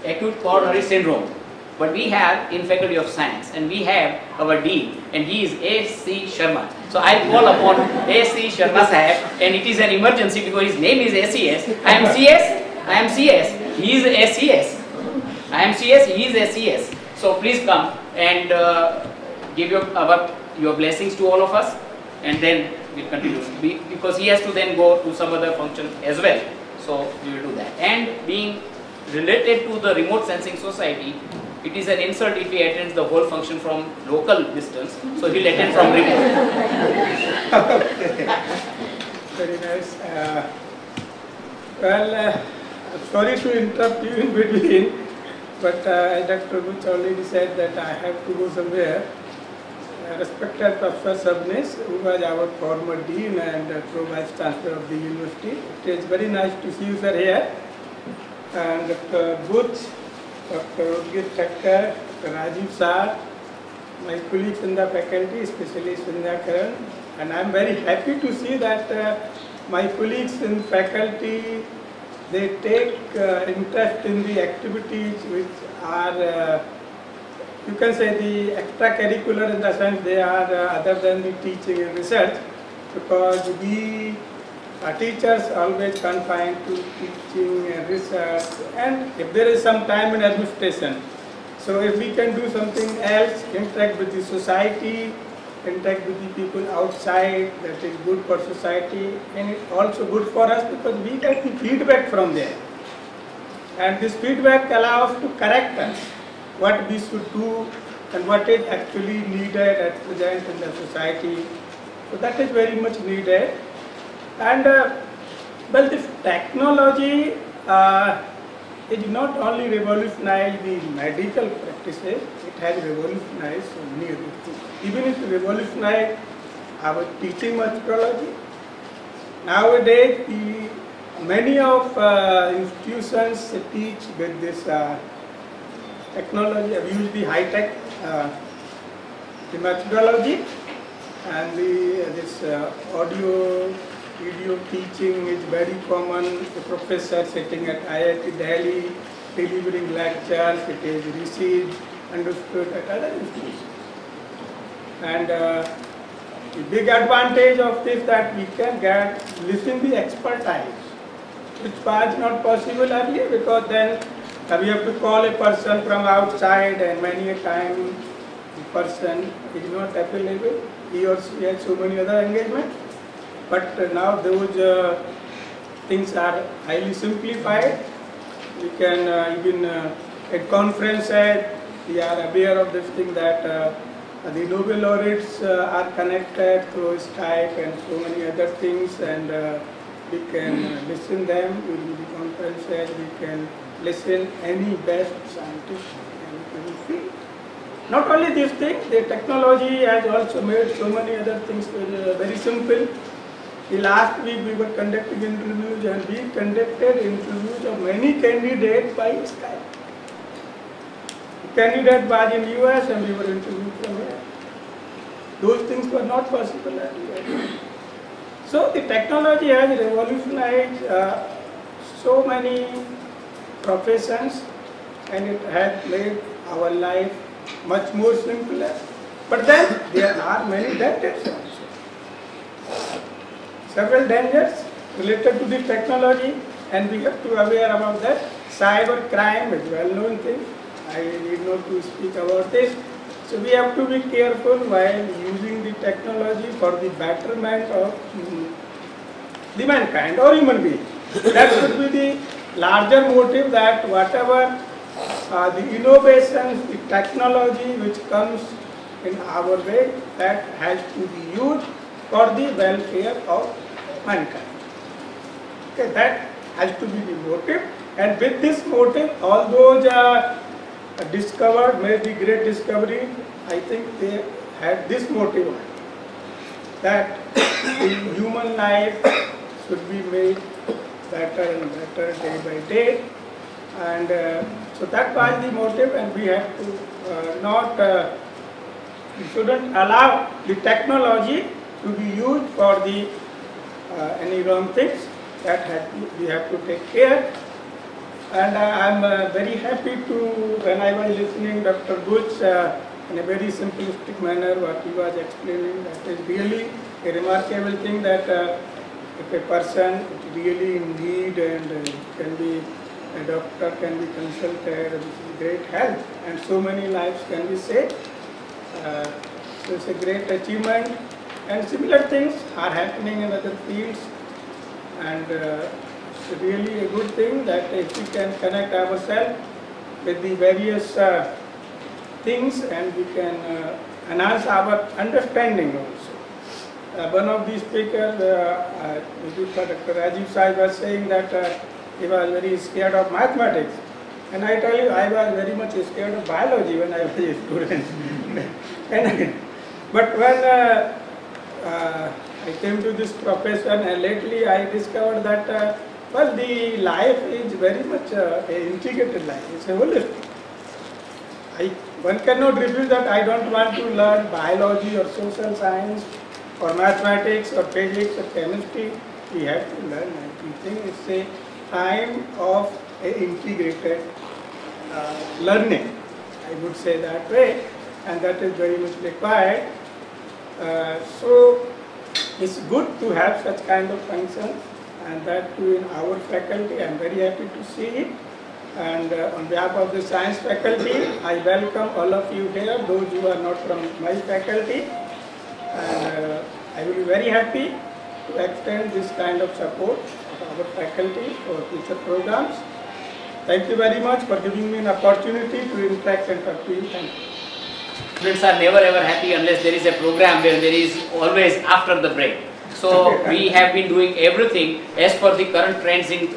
Acute coronary syndrome. But we have in Faculty of Science and we have our dean and he is A.C. Sharma. So I call upon A.C. Sharma Sahib and it is an emergency because his name is ACS. I am CS, I am CS, he is ACS. I am CS, he is ACS. So please come and uh, give your, our, your blessings to all of us and then we'll continue Be- because he has to then go to some other function as well. So we will do that. And being related to the remote sensing society, it is an insult if he attends the whole function from local distance. So he'll attend from remote. Very nice. Uh, well, uh, I'm sorry to interrupt you in between, but uh, Dr. Buch already said that I have to go somewhere. Respected Professor Sabnis, who was our former dean and uh, pro-vice chancellor of the university. It is very nice to see you, sir, here. And Dr. Buch, Dr. Udgeeth Thaker, Dr. Rajiv Shah, my colleagues in the faculty, especially Sundar Karan, and I am very happy to see that uh, my colleagues in faculty, they take uh, interest in the activities which are, uh, you can say the extracurricular in the sense they are uh, other than the teaching and research, because we uh, teachers always confined to teaching and research, and if there is some time in administration, so if we can do something else, interact with the society, interact with the people outside, that is good for society and it's also good for us because we get the feedback from there. And this feedback allows to correct us what we should do and what is actually needed at present in the society. So that is very much needed. And uh, well, this technology uh, it not only revolutionized the medical practices, it has revolutionized so many other things. Even it revolutionized our teaching methodology. Nowadays, the, many of uh, institutions teach with this uh, technology, use the high-tech uh, the methodology and the, this uh, audio video teaching is very common. The professor sitting at IIT Delhi delivering lectures, it is received, understood at other institutions. And uh, the big advantage of this that we can get listen the expertise, which was not possible earlier because then uh, we have to call a person from outside and many a time the person is not available. He or she has so many other engagements. But now those uh, things are highly simplified. We can uh, even uh, at conferences, we are aware of this thing that uh, the Nobel laureates uh, are connected through Skype and so many other things and uh, we can uh, listen them during the conferences, we can listen any best scientist we can feel. Not only this thing, the technology has also made so many other things very, simple. The last week we were conducting interviews and we conducted interviews of many candidates by Skype. The candidate was in US and we were interviewed from here. Those things were not possible earlier. So the technology has revolutionized uh, so many professions and it has made our life much more simpler. But then there are many dangers also. Several dangers related to the technology and we have to aware about that. Cyber crime is well known thing. I need not to speak about this. So we have to be careful while using the technology for the betterment of the mankind or human being. That should be the larger motive that whatever uh, the innovations, the technology which comes in our way, that has to be used for the welfare of mankind. Okay, that has to be the motive. And with this motive, all those uh, discovered, made the great discovery, I think they had this motive that human life should be made better and better day by day. And uh, so that was the motive and we have to uh, not, uh, we shouldn't allow the technology to be used for the any wrong things that have we have to take care. And I am uh, very happy to, when I was listening Dr. Buch uh, in a very simplistic manner what he was explaining, that is really a remarkable thing that uh, if a person really in need and uh, can be, a doctor can be consulted great help and so many lives can be saved. Uh, so it's a great achievement and similar things are happening in other fields and uh, it's really a good thing that if we can connect ourselves with the various uh, things and we can uh, enhance our understanding also. Uh, one of the speakers, uh, uh, Dr. Rajiv Shah was saying that uh, he was very scared of mathematics. And I tell you, I was very much scared of biology when I was a student. and, but when uh, uh, I came to this profession and lately I discovered that uh, well the life is very much uh, an integrated life, it's a. I, one cannot refuse that I don't want to learn biology or social science or mathematics or physics or chemistry. We have to learn everything. It's a time of integrated uh, learning, I would say that way, and that is very much required. Uh, so it's good to have such kind of functions and that too in our faculty. I'm very happy to see it. And uh, on behalf of the science faculty, I welcome all of you here, those who are not from my faculty. And uh, I will be very happy to extend this kind of support to our faculty for future programs. Thank you very much for giving me an opportunity to interact and talk to you. Thank you. Students are never ever happy unless there is a program where there is always after the break. So we have been doing everything as per the current trends in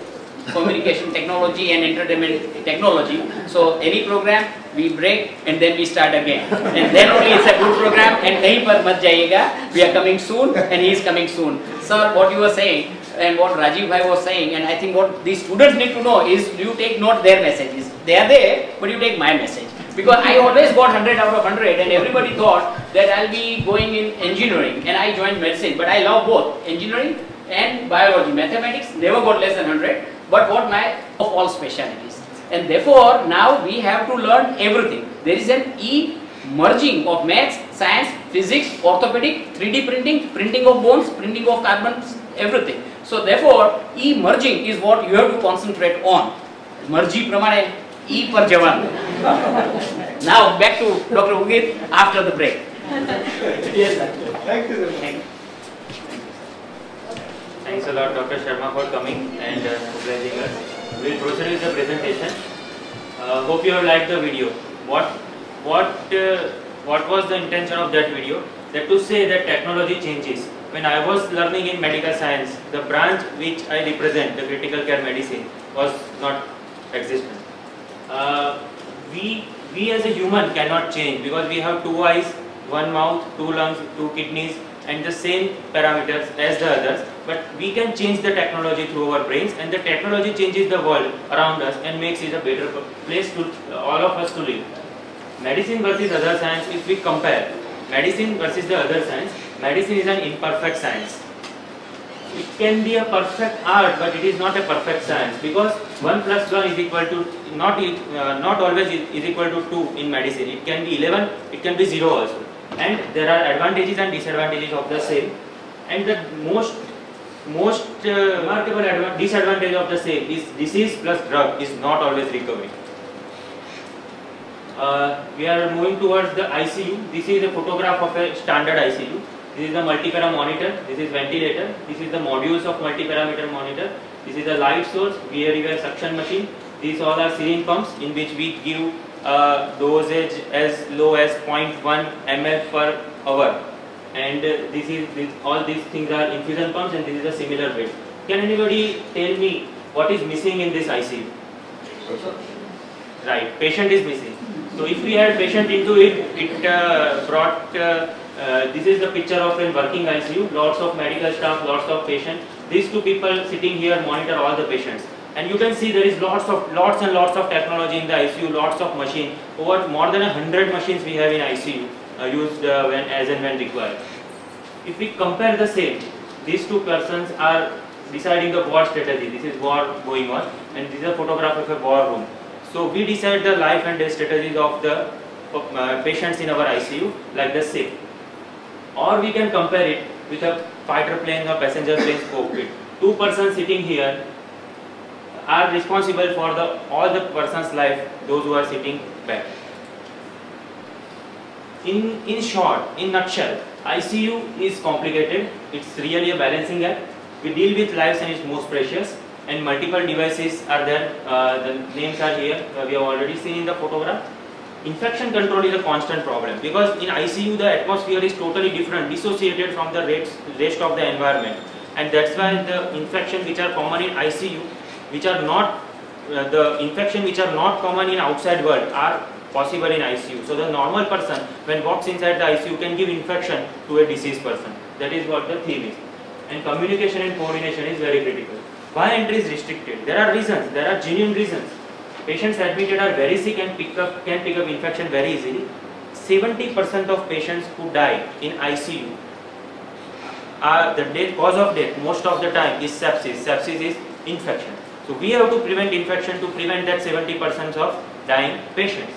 communication technology and entertainment technology. So any program we break and then we start again. And then only it's a good program and kahin par mat jayega. We are coming soon and he is coming soon. Sir, what you were saying and what Rajiv Bhai was saying and I think what the students need to know is you take not their messages. They are there but you take my message. Because I always got 100 out of 100 and everybody thought that I'll be going in engineering and I joined medicine. But I love both engineering and biology. Mathematics never got less than 100 but what my of all specialities. And therefore, now we have to learn everything. There is an E merging of maths, science, physics, orthopedic, 3D printing, printing of bones, printing of carbons, everything. So therefore, E merging is what you have to concentrate on. Merji pramane E per javan. now back to Dr. Udgeeth after the break. yes, sir. Thank you. Sir. Thank you. Thanks a lot, Dr. Sharma, for coming and uh, us. We'll proceed with the presentation. Uh, hope you have liked the video. What, what, uh, what was the intention of that video? That to say that technology changes. When I was learning in medical science, the branch which I represent, the critical care medicine, was not existent. Uh, we, we as a human cannot change because we have two eyes, one mouth, two lungs, two kidneys, and the same parameters as the others but we can change the technology through our brains and the technology changes the world around us and makes it a better place to all of us to live. Medicine versus other science if we compare medicine versus the other science medicine is an imperfect science. It can be a perfect art but it is not a perfect science because 1 plus 1 is equal to not uh, not always is equal to 2 in medicine. It can be 11 it can be 0 also. And there are advantages and disadvantages of the same. And the most most uh, remarkable disadvantage of the same is disease plus drug is not always recovery. Uh, we are moving towards the ICU this is a photograph of a standard ICU this is the multi-para monitor. This is ventilator. This is the modules of multi-parameter monitor. This is the light source rear suction machine. These all are syringe pumps in which we give uh, dosage as low as 0.1 ml per hour and this is this, all these things are infusion pumps and this is a similar bed can anybody tell me what is missing in this ICU? Right, patient is missing. So if we had patient into it, it uh, brought, uh, uh, this is the picture of a working ICU, lots of medical staff, lots of patients. These two people sitting here monitor all the patients. And you can see there is lots of, lots and lots of technology in the ICU, lots of machine. Over more than a hundred machines we have in ICU used uh, when, as and when required. If we compare the same, these two persons are deciding the war strategy. This is war going on and this is a photograph of a war room. So we decide the life and death strategies of the uh, patients in our ICU like the same. Or we can compare it with a fighter plane or passenger plane cockpit. Two persons sitting here are responsible for the all the person's life, those who are sitting back. In, in short, in nutshell, ICU is complicated. It's really a balancing act. We deal with lives and it's most precious and multiple devices are there. Uh, the names are here. Uh, we have already seen in the photograph. Infection control is a constant problem because in ICU the atmosphere is totally different, dissociated from the rest, rest of the environment. And that's why the infection which are common in ICU, which are not, uh, the infection which are not common in outside world are possible in ICU. So the normal person when walks inside the ICU can give infection to a deceased person. That is what the theme is. And communication and coordination is very critical. Why entry is restricted? There are reasons, there are genuine reasons. Patients admitted are very sick and pick up, can pick up infection very easily. 70% of patients who die in ICU, are the death, cause of death most of the time is sepsis. Sepsis is infection. So we have to prevent infection to prevent that 70% of dying patients.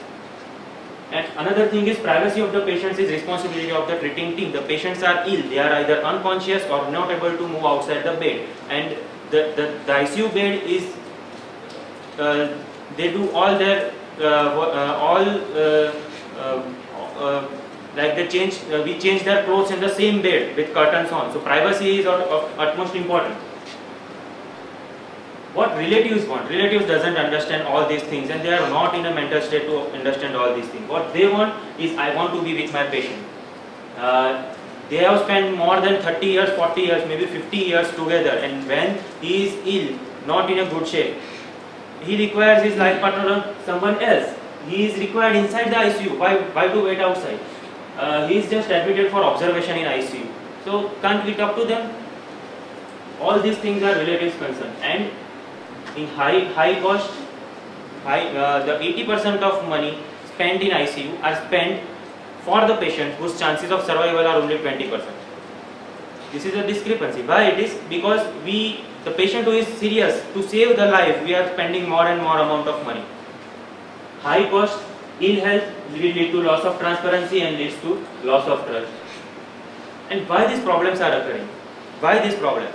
And another thing is privacy of the patients is responsibility of the treating team. The patients are ill, they are either unconscious or not able to move outside the bed. And the, the, the ICU bed is, uh, they do all their, uh, uh, all, uh, uh, uh, like they change, we change their clothes in the same bed with curtains on. So privacy is of, of utmost importance what relatives want. Relatives doesn't understand all these things and they are not in a mental state to understand all these things. What they want is I want to be with my patient. Uh, they have spent more than 30 years, 40 years, maybe 50 years together and when he is ill, not in a good shape, he requires his life partner on someone else. He is required inside the ICU. Why, why to wait outside? Uh, he is just admitted for observation in ICU. So can't we talk to them? All these things are relatives concern and in high high cost, high uh, the 80% of money spent in ICU are spent for the patient whose chances of survival are only 20%. This is a discrepancy. Why it is? Because we, the patient who is serious, to save the life, we are spending more and more amount of money. High cost, ill health will lead to loss of transparency and leads to loss of trust. And why these problems are occurring? Why this problem?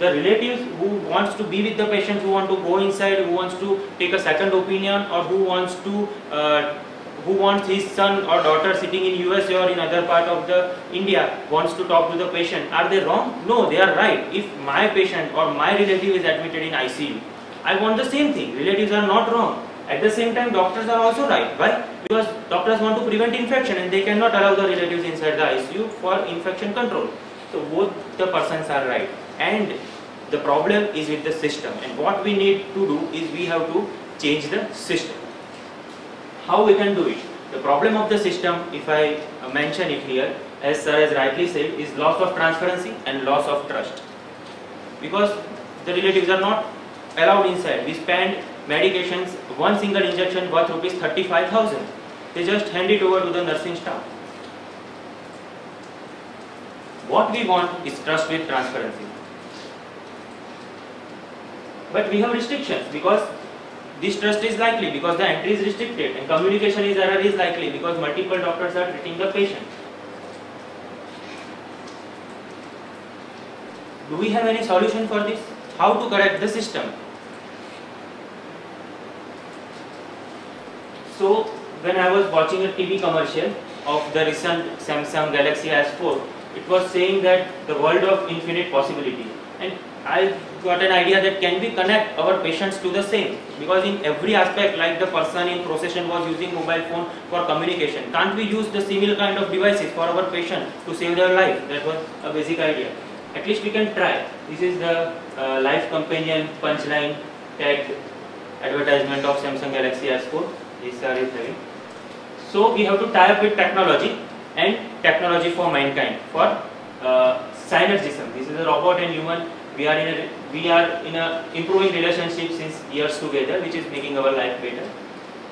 The relatives who wants to be with the patient, who want to go inside, who wants to take a second opinion or who wants to uh, who wants his son or daughter sitting in US or in other part of the India wants to talk to the patient. Are they wrong? No, they are right. If my patient or my relative is admitted in ICU, I want the same thing. Relatives are not wrong. At the same time, doctors are also right. Why? Because doctors want to prevent infection and they cannot allow the relatives inside the ICU for infection control. So both the persons are right. And the problem is with the system and what we need to do is we have to change the system. How we can do it? The problem of the system, if I mention it here, as sir has rightly said, is loss of transparency and loss of trust. Because the relatives are not allowed inside. We spend medications, one single injection worth rupees 35,000. They just hand it over to the nursing staff. What we want is trust with transparency. But we have restrictions because this trust is likely because the entry is restricted and communication is error is likely because multiple doctors are treating the patient. Do we have any solution for this? How to correct the system? So when I was watching a TV commercial of the recent Samsung Galaxy S4, it was saying that the world of infinite possibility and I got an idea that can we connect our patients to the same because in every aspect like the person in procession was using mobile phone for communication can't we use the similar kind of devices for our patient to save their life that was a basic idea at least we can try. This is the uh, life companion punchline tag advertisement of Samsung Galaxy S4. This are having. So we have to tie up with technology and technology for mankind for uh, synergism. This is a robot and human. We are in a we are in a improving relationship since years together, which is making our life better.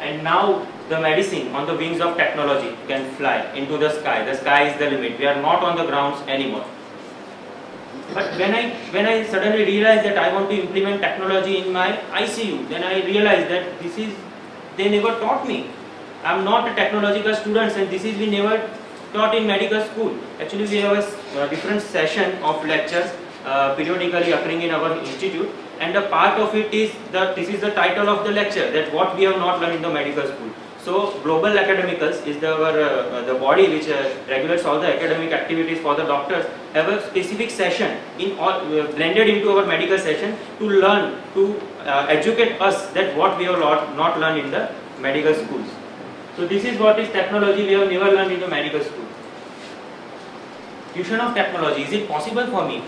And now the medicine on the wings of technology can fly into the sky. The sky is the limit. We are not on the grounds anymore. But when I when I suddenly realized that I want to implement technology in my ICU, then I realized that this is they never taught me. I am not a technological student, and this is we never taught in medical school. Actually, we have a different session of lectures uh, periodically occurring in our institute, and a part of it is that this is the title of the lecture that what we have not learned in the medical school. So global academicals is the, our, uh, the body which uh, regulates all the academic activities for the doctors have a specific session in all uh, blended into our medical session to learn to uh, educate us that what we have not, not learned in the medical schools. So this is what is technology we have never learned in the medical school. Fusion of technology, is it possible for me?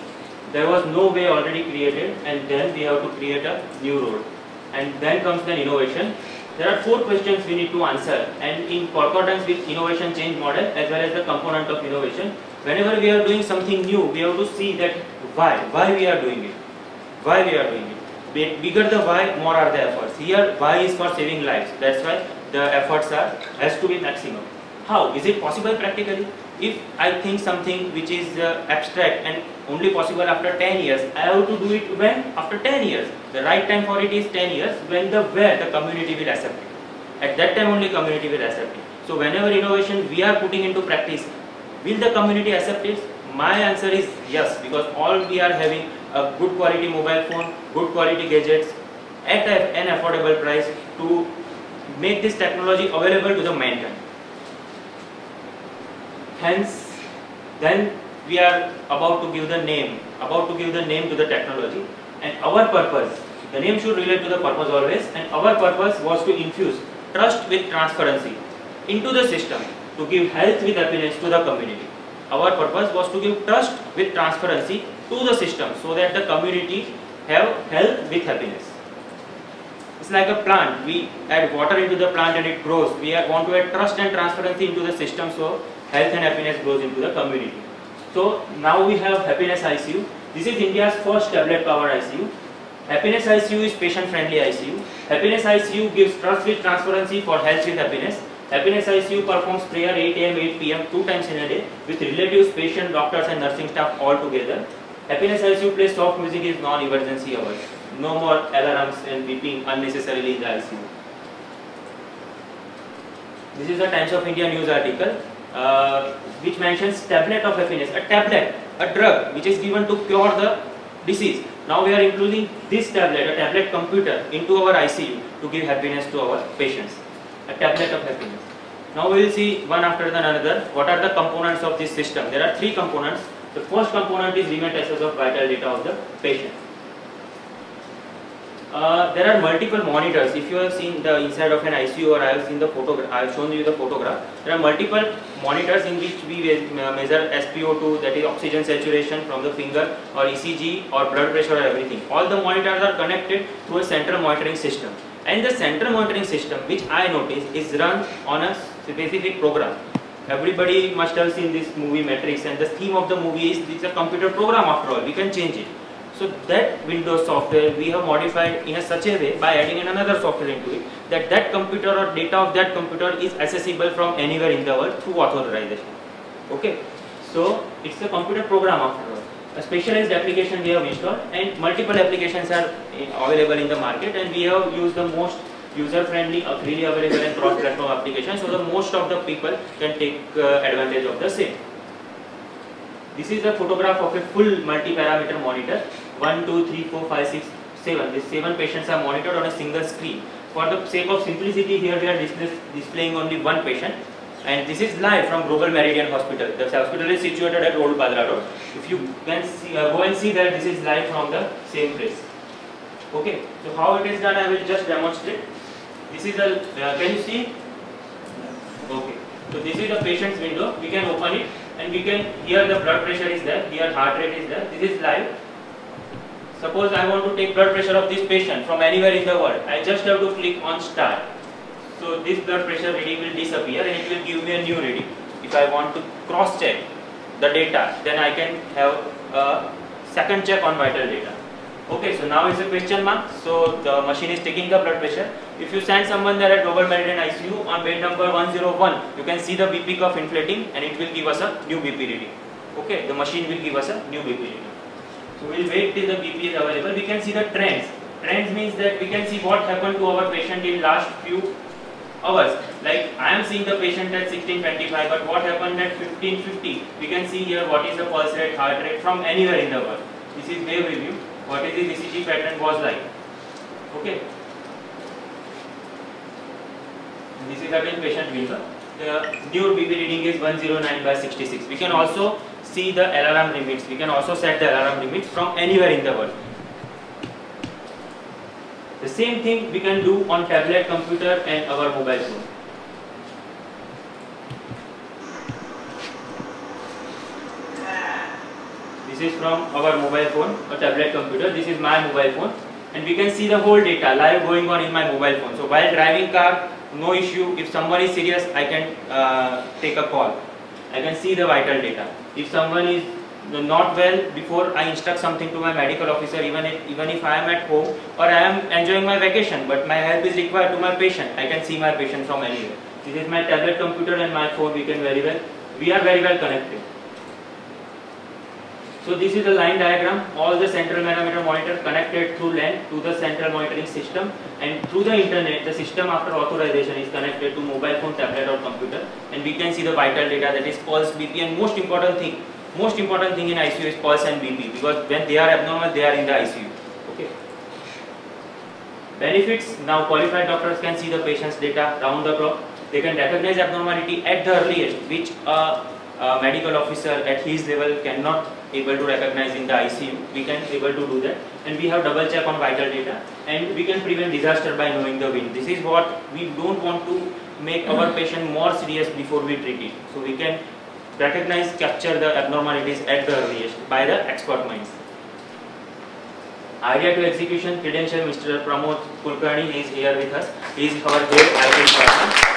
There was no way already created and then we have to create a new road. And then comes the innovation there are four questions we need to answer and in concordance with innovation change model as well as the component of innovation, whenever we are doing something new, we have to see that why, why we are doing it, why we are doing it. Bigger the why, more are the efforts. Here, why is for saving lives. That's why the efforts are has to be maximum. How? Is it possible practically? If I think something which is uh, abstract and only possible after 10 years, I have to do it when? After 10 years. The right time for it is 10 years when the where the community will accept it. At that time only community will accept it. So whenever innovation we are putting into practice, will the community accept it? My answer is yes because all we are having a good quality mobile phone, good quality gadgets at an affordable price to make this technology available to the mankind. Hence, then we are about to give the name, about to give the name to the technology and our purpose, the name should relate to the purpose always and our purpose was to infuse trust with transparency into the system to give health with happiness to the community. Our purpose was to give trust with transparency to the system so that the community have health with happiness. It's like a plant. We add water into the plant and it grows. We want to add trust and transparency into the system so health and happiness grows into the community. So now we have Happiness ICU. This is India's first tablet powered ICU. Happiness ICU is patient friendly ICU. Happiness ICU gives trust with transparency for health with happiness. Happiness ICU performs prayer 8 am 8 pm two times in a day with relatives, patient, doctors and nursing staff all together. Happiness ICU plays soft music is non-emergency hours. No more alarms and beeping unnecessarily in the ICU. This is the Times of India news article uh, which mentions tablet of happiness, a tablet, a drug which is given to cure the disease. Now we are including this tablet, a tablet computer into our ICU to give happiness to our patients, a tablet of happiness. Now we will see one after the another what are the components of this system. There are three components. The first component is remote access of vital data of the patient. Uh, there are multiple monitors. If you have seen the inside of an ICU or I have seen the photograph, I have shown you the photograph. There are multiple monitors in which we measure SpO2, that is oxygen saturation from the finger, or ECG, or blood pressure, or everything. All the monitors are connected to a central monitoring system. And the central monitoring system, which I notice, is run on a specific program. Everybody must have seen this movie Matrix, and the theme of the movie is it's a computer program after all. We can change it. So that Windows software we have modified in a such a way by adding another software into it that that computer or data of that computer is accessible from anywhere in the world through authorization. Okay, so it's a computer program after all. A specialized application we have installed and multiple applications are eh, available in the market and we have used the most user friendly, uh, freely available and cross platform application so the most of the people can take uh, advantage of the same. This is a photograph of a full multi-parameter monitor 1, 2, 3, 4, 5, 6, 7. These 7 patients are monitored on a single screen. For the sake of simplicity, here we are display, displaying only one patient. And this is live from Global Meridian Hospital. The hospital is situated at Old Padra Road. If you can see, uh, go and see that this is live from the same place. Okay, so how it is done, I will just demonstrate. This is a, uh, can you see? Okay, so this is the patient's window. We can open it and we can here the blood pressure is there, here heart rate is there. This is live. Suppose I want to take blood pressure of this patient from anywhere in the world. I just have to click on start. So this blood pressure reading will disappear and it will give me a new reading. If I want to cross check the data, then I can have a second check on vital data. Okay, so now it's a question mark. So the machine is taking the blood pressure. If you send someone there at Global Meridian ICU on bed number 101, you can see the BP curve inflating and it will give us a new BP reading. Okay, the machine will give us a new BP reading. So we'll wait till the BP is available. We can see the trends. Trends means that we can see what happened to our patient in last few hours. Like I am seeing the patient at 1625, but what happened at 1550? We can see here what is the pulse rate, heart rate from anywhere in the world. This is wave review. What is the ECG pattern was like. Okay. This is again patient window. The new BP reading is 109 by 66. We can also see the alarm limits. We can also set the alarm limits from anywhere in the world. The same thing we can do on tablet, computer and our mobile phone. This is from our mobile phone, a tablet computer. This is my mobile phone and we can see the whole data live going on in my mobile phone. So while driving car, no issue. If someone is serious, I can uh, take a call. I can see the vital data. If someone is not well, before I instruct something to my medical officer, even if, even if I am at home or I am enjoying my vacation, but my help is required to my patient, I can see my patient from anywhere. This is my tablet computer and my phone, we can very well, we are very well connected. So this is the line diagram, all the central manometer monitor connected through LAN to the central monitoring system and through the internet the system after authorization is connected to mobile phone, tablet or computer and we can see the vital data that is pulse, BP and most important thing, most important thing in ICU is pulse and BP because when they are abnormal they are in the ICU. Okay. Benefits, now qualified doctors can see the patient's data round the clock, they can recognize abnormality at the earliest which a, a medical officer at his level cannot able to recognize in the ICU. We can able to do that and we have double check on vital data and we can prevent disaster by knowing the wind. This is what we don't want to make our mm-hmm. patient more serious before we treat it. So we can recognize, capture the abnormalities at the earliest by the expert minds. Idea to execution credential Mr. Pramod Kulkarni is here with us. He is our head IT partner.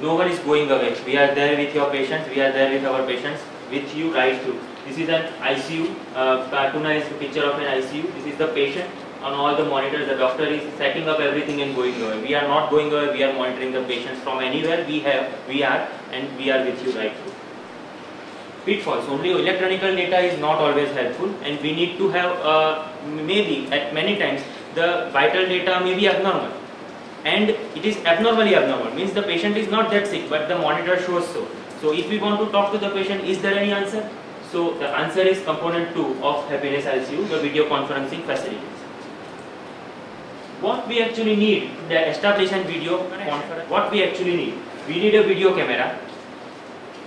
No one is going away. We are there with your patients, we are there with our patients, with you right through. This is an ICU, uh, cartoonized picture of an ICU. This is the patient on all the monitors. The doctor is setting up everything and going away. We are not going away, we are monitoring the patients from anywhere we have, we are, and we are with you right through. Pitfalls, only electronic data is not always helpful and we need to have, uh, maybe at many times, the vital data may be abnormal and it is abnormally abnormal. Means the patient is not that sick but the monitor shows so. So if we want to talk to the patient is there any answer? So the answer is component 2 of happiness ICU the video conferencing facilities. What we actually need the establish a video conference what we actually need we need a video camera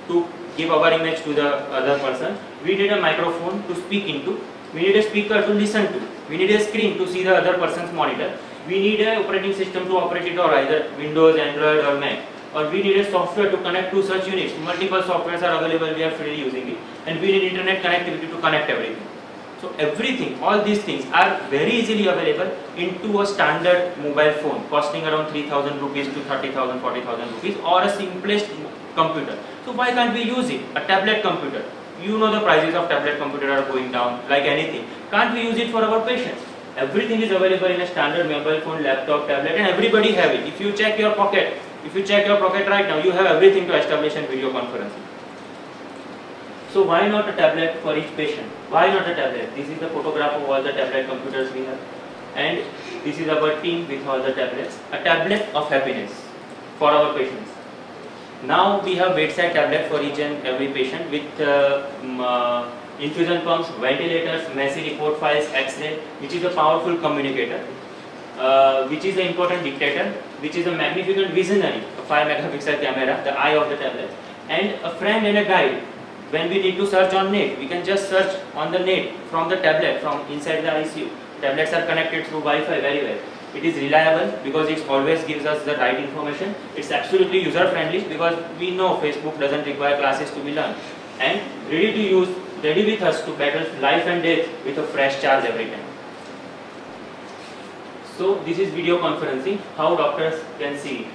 to give our image to the other person. We need a microphone to speak into. We need a speaker to listen to. We need a screen to see the other person's monitor we need an operating system to operate it or either Windows, Android or Mac or we need a software to connect to such units. Multiple softwares are available, we are freely using it and we need internet connectivity to connect everything. So everything, all these things are very easily available into a standard mobile phone costing around 3000 rupees to 30,000, 40,000 rupees or a simplest computer. So why can't we use it? A tablet computer. You know the prices of tablet computer are going down like anything. Can't we use it for our patients? Everything is available in a standard mobile phone, laptop, tablet and everybody have it. If you check your pocket, if you check your pocket right now, you have everything to establish a video conferencing. So why not a tablet for each patient? Why not a tablet? This is the photograph of all the tablet computers we have. And this is our team with all the tablets. A tablet of happiness for our patients. Now we have bedside tablet for each and every patient with uh, uh, infusion pumps, ventilators, messy report files, X-ray, which is a powerful communicator, uh, which is an important dictator, which is a magnificent visionary, a 5 megapixel camera, the eye of the tablet, and a friend and a guide. When we need to search on net, we can just search on the net from the tablet, from inside the ICU. Tablets are connected through Wi-Fi very well. It is reliable because it always gives us the right information. It's absolutely user friendly because we know Facebook doesn't require classes to be learned. And ready to use, ready with us to battle life and death with a fresh charge every time. So this is video conferencing, how doctors can see it.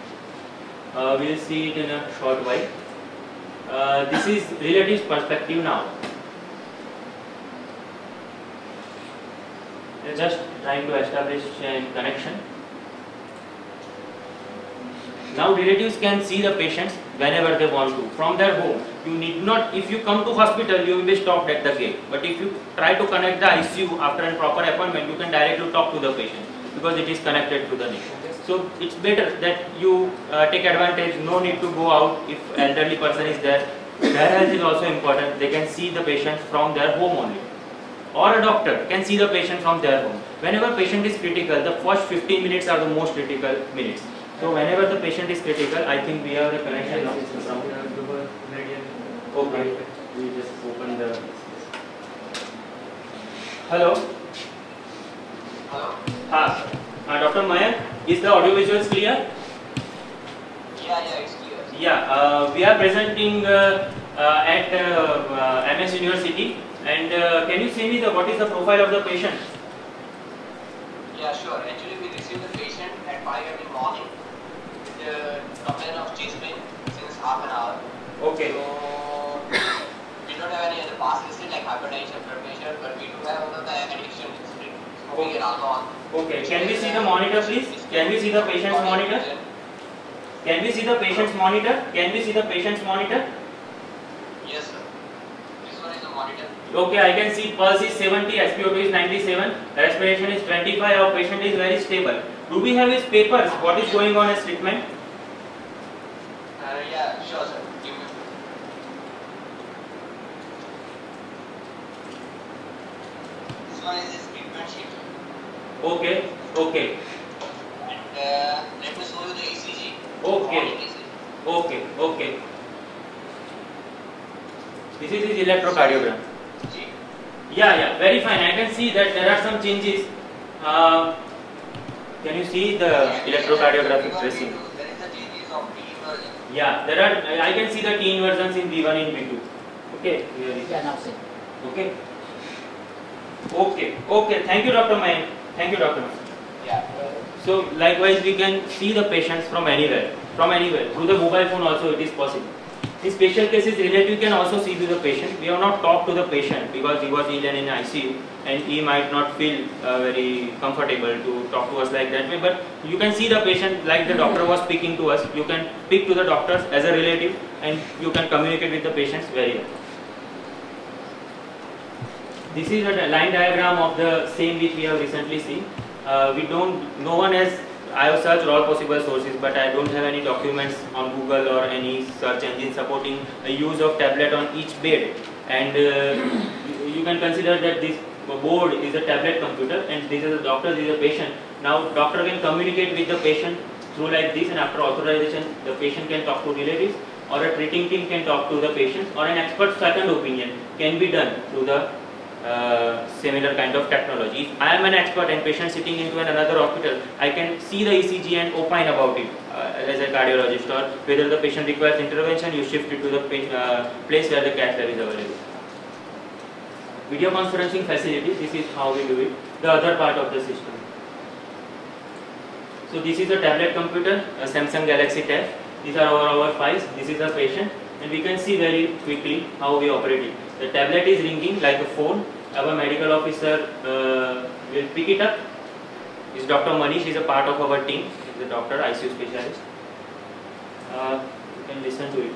Uh, we'll see it in a short while. Uh, this is relative perspective now. They're just trying to establish a connection. Now relatives can see the patients whenever they want to from their home. You need not, if you come to hospital, you will be stopped at the gate. But if you try to connect the ICU after a proper appointment, you can directly talk to the patient because it is connected to the net. So it's better that you uh, take advantage, no need to go out if elderly person is there. Their health is also important. They can see the patient from their home only. Or a doctor can see the patient from their home. Whenever patient is critical, the first 15 minutes are the most critical minutes. So whenever the patient is critical, I think we have the connection now Okay, we just open the. Hello. Hello. Ah, uh, Dr. Mayank, is the audio visuals clear? Yeah, yeah, it's clear. Yeah, uh, we are presenting uh, uh, at uh, uh, MS University, and uh, can you see me the what is the profile of the patient? Yeah, sure. Actually, we received the patient at 5 in the morning with the complaint of pain since half an hour. Okay. So, hypertension, blood pressure, but we do have addiction history, smoking and alcohol. Okay. Can we see the monitor, please? Can we see the patient's monitor? Can we see the patient's monitor? Can we see the patient's monitor? Yes, sir. This one is the monitor. Okay, I can see pulse is 70, SpO2 is 97, respiration is 25, our patient is very stable. Do we have his papers? What is going on as treatment? Uh, yeah, sure, sir. Give me. This one is his treatment. Okay, okay, And uh, let me show you the ECG. Okay. Okay, okay. This is his electrocardiogram. Yeah, yeah, very fine. I can see that there are some changes. Uh, can you see the electrocardiographic tracing? There is the changes of P version. Yeah, there are. I can see the T inversions in V1 and V2. Okay, here is. Yeah, now see. Okay. Okay. Okay. Thank you, Dr. Mayank. Thank you, Dr. Mayank. Yeah. So likewise, we can see the patients from anywhere, from anywhere. Through the mobile phone also it is possible. In special cases, relative can also see to the patient. We have not talked to the patient because he was ill and in ICU, and he might not feel uh, very comfortable to talk to us like that way. But you can see the patient like the doctor was speaking to us. You can speak to the doctors as a relative, and you can communicate with the patients very well. This is a line diagram of the same which we have recently seen. Uh, we don't, no one has, I have searched all possible sources, but I don't have any documents on Google or any search engine supporting the use of tablet on each bed. And uh, you can consider that this board is a tablet computer and this is a doctor, this is a patient. Now doctor can communicate with the patient through like this and after authorization the patient can talk to relatives or a treating team can talk to the patient or an expert second opinion can be done through the uh, similar kind of technology. If I am an expert and patient sitting into an another hospital, I can see the ECG and opine about it uh, as a cardiologist or whether the patient requires intervention, you shift it to the uh, place where the cath lab is available. Video conferencing facility, this is how we do it, the other part of the system. So this is a tablet computer, a Samsung Galaxy Tab. These are our, our files, this is the patient and we can see very quickly how we operate it. The tablet is ringing like a phone. Our medical officer uh, will pick it up. Is Dr. Manish, is a part of our team. He is a doctor, ICU specialist. Uh, you can listen to it.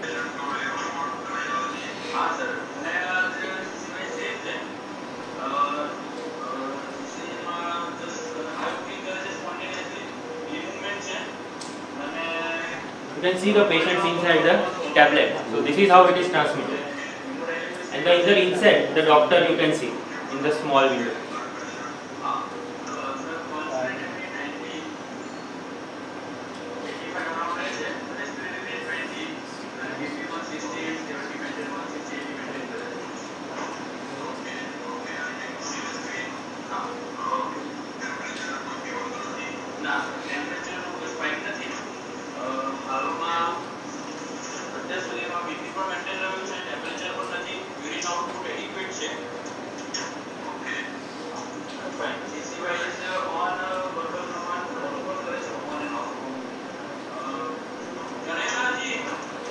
You can see the patients inside the tablet. So this is how it is transmitted. And the inside, the doctor you can see in the small window.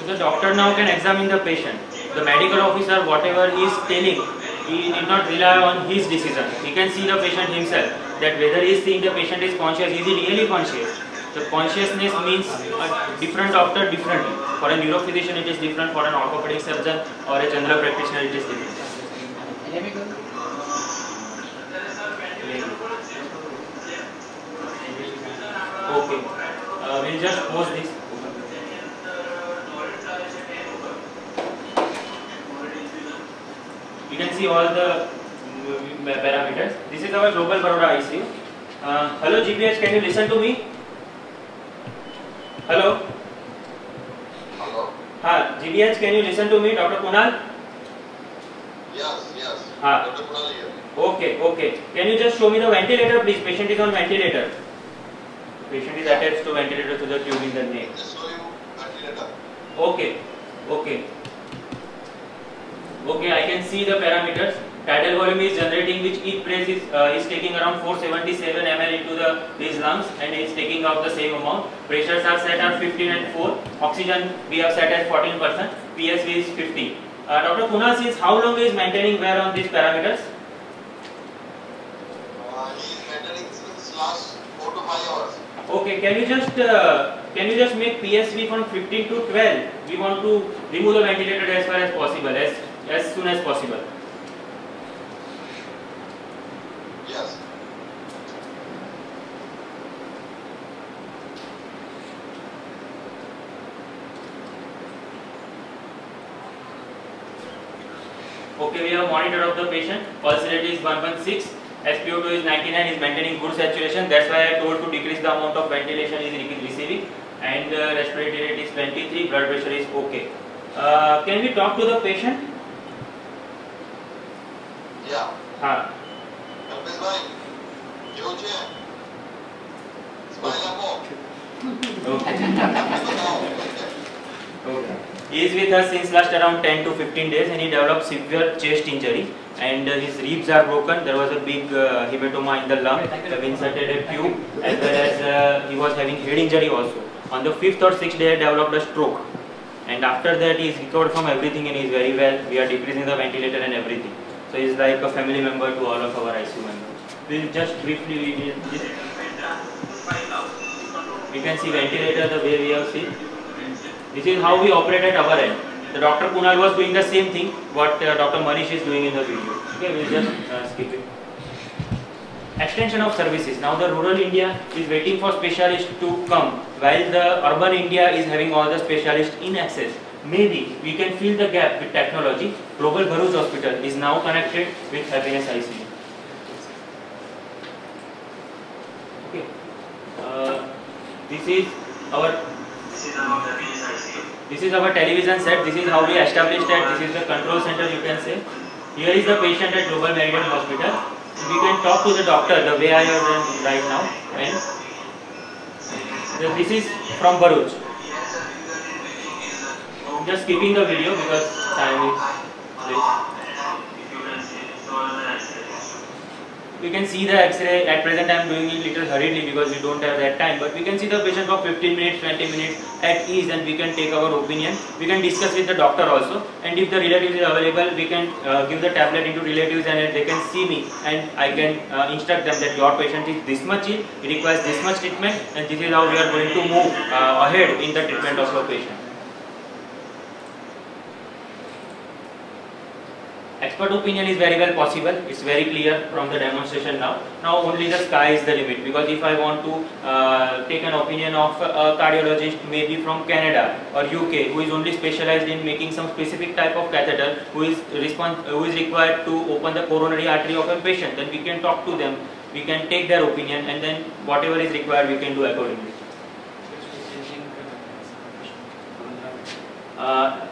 the doctor now can examine the patient. The medical officer, whatever he is telling, he need not rely on his decision. He can see the patient himself, that whether he is seeing the patient is conscious, is he really conscious? The consciousness means a different doctor differently. For a neurophysician it is different, for an orthopedic surgeon or a general practitioner it is different. Okay, uh, we'll just pause this. You can see all the mm, parameters. This is our global Baroda ICU. Uh, hello GPH, can you listen to me? Hello? Hello? Hi, GPH, can you listen to me, Dr. Kunal? Yes, yes. Ah. Dr. Kunal here. Okay, okay. Can you just show me the ventilator, please? Patient is on ventilator. Patient is attached to ventilator to the tube in the neck. Just show you ventilator. Okay, okay. Okay, I can see the parameters. Tidal volume is generating which each press is, uh, is taking around 477 ml into the these lungs and is taking out the same amount. Pressures are set at 15 and 4. Oxygen we have set at 14%. PSV is 50. Uh, Dr. Kunal says how long is maintaining wear on these parameters? He is maintaining since last 4 to 5 hours. Okay, can you just uh, can you just make PSV from 15 to 12? We want to remove the ventilator as far as possible, as as soon as possible. Yes. Okay, we have monitor of the patient. Pulse rate is 116. SpO2 is 99. Is maintaining good saturation. That's why I told to decrease the amount of ventilation is receiving. And uh, respiratory rate is 23. Blood pressure is okay. Uh, can we talk to the patient? Yeah. हाँ કલ્પેશભાઈ કેવું છે smile આપો Okay. બતાવો Okay. He is with us since last around 10 to 15 days and he developed severe chest injury and uh, his ribs are broken. There was a big uh, hematoma in the lung. They have inserted a tube as well as uh, he was having head injury also. On the fifth or sixth day he developed a stroke and after that he is recovered from everything and he is very well. We are decreasing the ventilator and everything. So he is like a family member to all of our ICU members. We will just briefly we can see ventilator the way we have seen. This is how we operate at our end. The Dr. Kunal was doing the same thing what uh, Dr. Manish is doing in the video. Okay, we'll just uh, skip it. Extension of services. Now the rural India is waiting for specialists to come while the urban India is having all the specialists in access. Maybe we can fill the gap with technology. Global Bharuch Hospital is now connected with Happiness ICU. Okay. Uh, this is our this is our television set. This is how we established that. This is the control center. You can say. Here is the patient at Global Meridian Hospital. We can talk to the doctor the way I am right now. And this is from Bharuch. Just skipping the video because time is late. We can see the X-ray. At present, I am doing it little hurriedly because we don't have that time. But we can see the patient for 15 minutes, 20 minutes at ease, and we can take our opinion. We can discuss with the doctor also. And if the relative is available, we can uh, give the tablet into relatives, and they can see me, and I can uh, instruct them that your patient is this much ill, he requires this much treatment, and this is how we are going to move uh, ahead in the treatment of your patient. Expert opinion is very well possible. It's very clear from the demonstration now. Now only the sky is the limit because if I want to uh, take an opinion of a cardiologist maybe from Canada or UK who is only specialized in making some specific type of catheter who is who is required to open the coronary artery of a patient then we can talk to them we can take their opinion and then whatever is required we can do accordingly. Uh,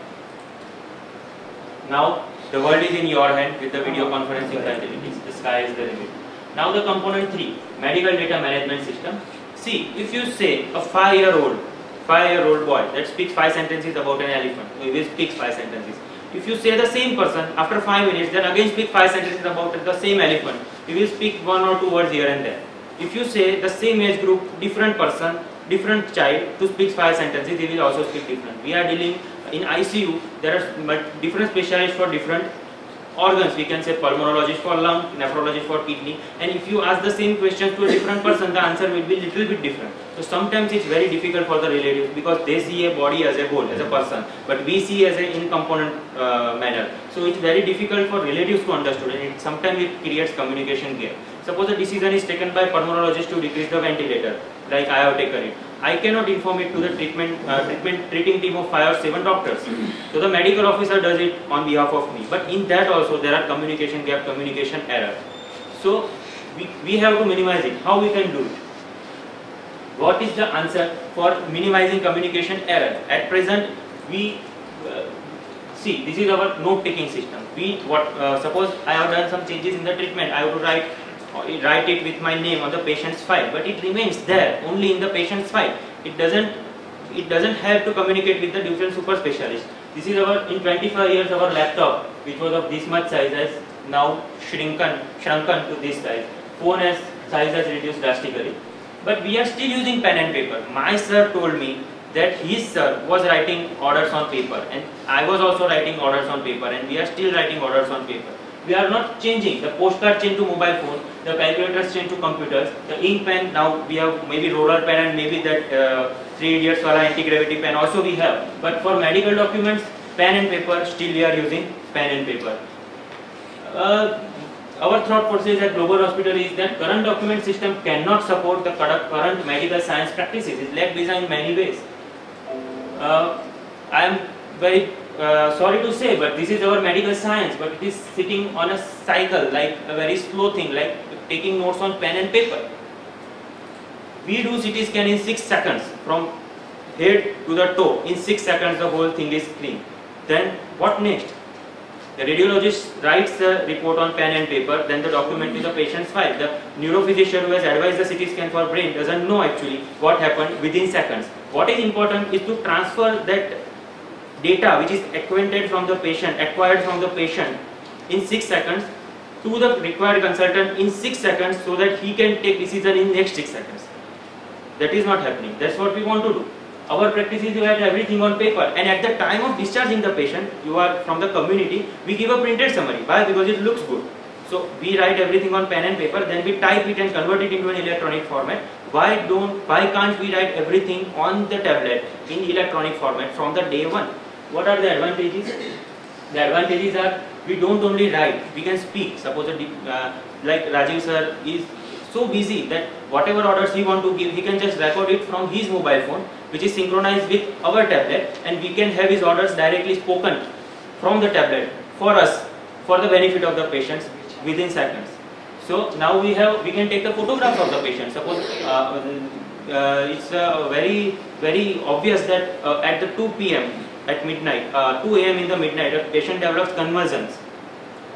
now the world is in your hand with the video conferencing facilities. The sky is the limit. Now the component 3, medical data management system. See, if you say a 5-year-old, 5-year-old boy that speaks 5 sentences about an elephant, he will speak 5 sentences. If you say the same person after 5 minutes, then again speak 5 sentences about the same elephant, he will speak one or two words here and there. If you say the same age group, different person, different child to speak five sentences, he will also speak different. We are dealing in ICU, there are different specialists for different organs. We can say pulmonologist for lung, nephrologist for kidney. And if you ask the same question to a different person, the answer will be little bit different. So sometimes it's very difficult for the relatives because they see a body as a whole, as a person, but we see as an in component uh, manner. So it's very difficult for relatives to understand, and it, sometimes it creates communication gap. Suppose a decision is taken by pulmonologist to decrease the ventilator, like I have taken it. I cannot inform it to the treatment, uh, treatment treating team of five or seven doctors. So the medical officer does it on behalf of me. But in that also there are communication gap, communication error. So we, we have to minimize it. How we can do it? What is the answer for minimizing communication error? At present, we uh, see this is our note taking system. We what uh, suppose I have done some changes in the treatment. I have to write Oh, write it with my name on the patient's file, but it remains there only in the patient's file. It doesn't it doesn't have to communicate with the different super specialist. This is our in 25 years our laptop, which was of this much size, has now shrunken shrunken to this size. Phone has size has reduced drastically but we are still using pen and paper. My sir told me that his sir was writing orders on paper and I was also writing orders on paper and we are still writing orders on paper. We are not changing. The postcard changed to mobile phone, the calculators changed to computers, the ink pen now we have maybe roller pen and maybe that uh, 3 idiots wala anti-gravity pen also we have. But for medical documents, pen and paper still we are using pen and paper. Uh, our thought process at Global Hospital is that current document system cannot support the current medical science practices. It's lag behind in many ways. Uh, I am very uh, sorry to say, but this is our medical science, but it is sitting on a cycle, like a very slow thing, like taking notes on pen and paper. We do CT scan in 6 seconds from head to the toe. In 6 seconds, the whole thing is clean. Then what next? The radiologist writes the report on pen and paper, then the document to the patient's file. The neurophysician who has advised the CT scan for brain doesn't know actually what happened within seconds. What is important is to transfer that data which is acquainted from the patient, acquired from the patient in 6 seconds to the required consultant in 6 seconds so that he can take decision in next 6 seconds. That is not happening. That's what we want to do. Our practice is you write everything on paper and at the time of discharging the patient, you are from the community, we give a printed summary. Why? Because it looks good. So we write everything on pen and paper, then we type it and convert it into an electronic format. Why don't, why can't we write everything on the tablet in electronic format from the day one? What are the advantages? The advantages are we don't only write, we can speak. Suppose uh, like Rajiv sir is so busy that whatever orders he want to give, he can just record it from his mobile phone, which is synchronized with our tablet, and we can have his orders directly spoken from the tablet for us, for the benefit of the patients within seconds. So now we have, we can take the photographs of the patient. Suppose uh, uh, it's uh, very, very obvious that uh, at the 2 p.m. at midnight, uh, 2 a.m. in the midnight, a patient develops convulsions.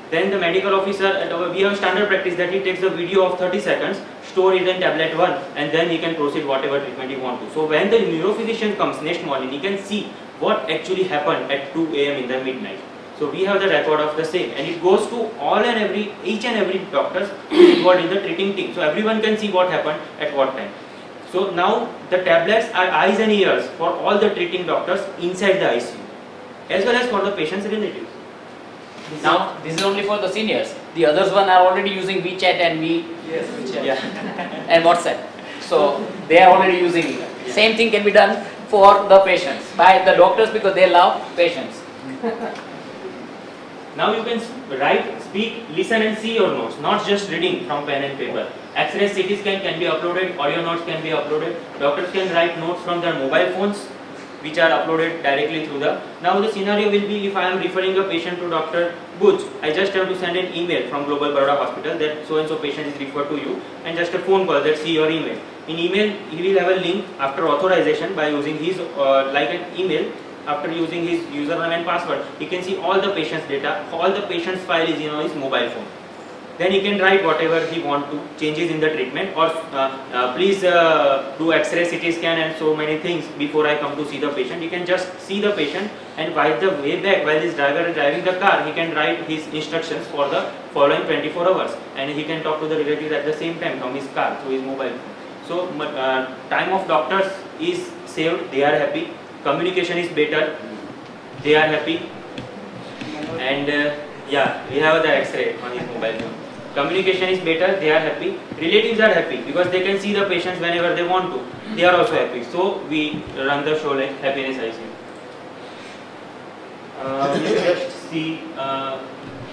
Then the medical officer, our, we have standard practice that he takes the video of 30 seconds, store it in tablet 1 and then he can proceed whatever treatment he want to. So when the neurophysician comes next morning, he can see what actually happened at 2 a.m. in the midnight. So we have the record of the same and it goes to all and every, each and every doctors involved in the treating team. So everyone can see what happened at what time. So now the tablets are eyes and ears for all the treating doctors inside the ICU as well as for the patient's relatives. Now, this is only for the seniors. The others one are already using WeChat and We Yes, WeChat. yeah, and WhatsApp. So they are already using it. Same thing can be done for the patients by the doctors because they love patients. Now you can write, speak, listen and see your notes, not just reading from pen and paper. X-ray CT scan can be uploaded, audio notes can be uploaded. Doctors can write notes from their mobile phones which are uploaded directly through the. Now the scenario will be if I am referring a patient to Dr. Buch, I just have to send an email from Global Baroda Hospital that so and so patient is referred to you and just a phone call that see your email. In email he will have a link after authorization by using his uh, like an email after using his username and password, he can see all the patient's data, all the patient's file is in on his mobile phone. Then he can write whatever he want to, changes in the treatment or uh, uh, please uh, do x-ray, CT scan and so many things before I come to see the patient. He can just see the patient and while the way back, while this driver is driving the car, he can write his instructions for the following 24 hours and he can talk to the relatives at the same time from his car through his mobile phone. So uh, time of doctors is saved, they are happy, communication is better they are happy. And uh, yeah, we have the X-ray on his mobile phone. Communication is better, they are happy. Relatives are happy because they can see the patients whenever they want to. They are also happy. So we run the show like Happiness ICU. Uh, we just see, uh,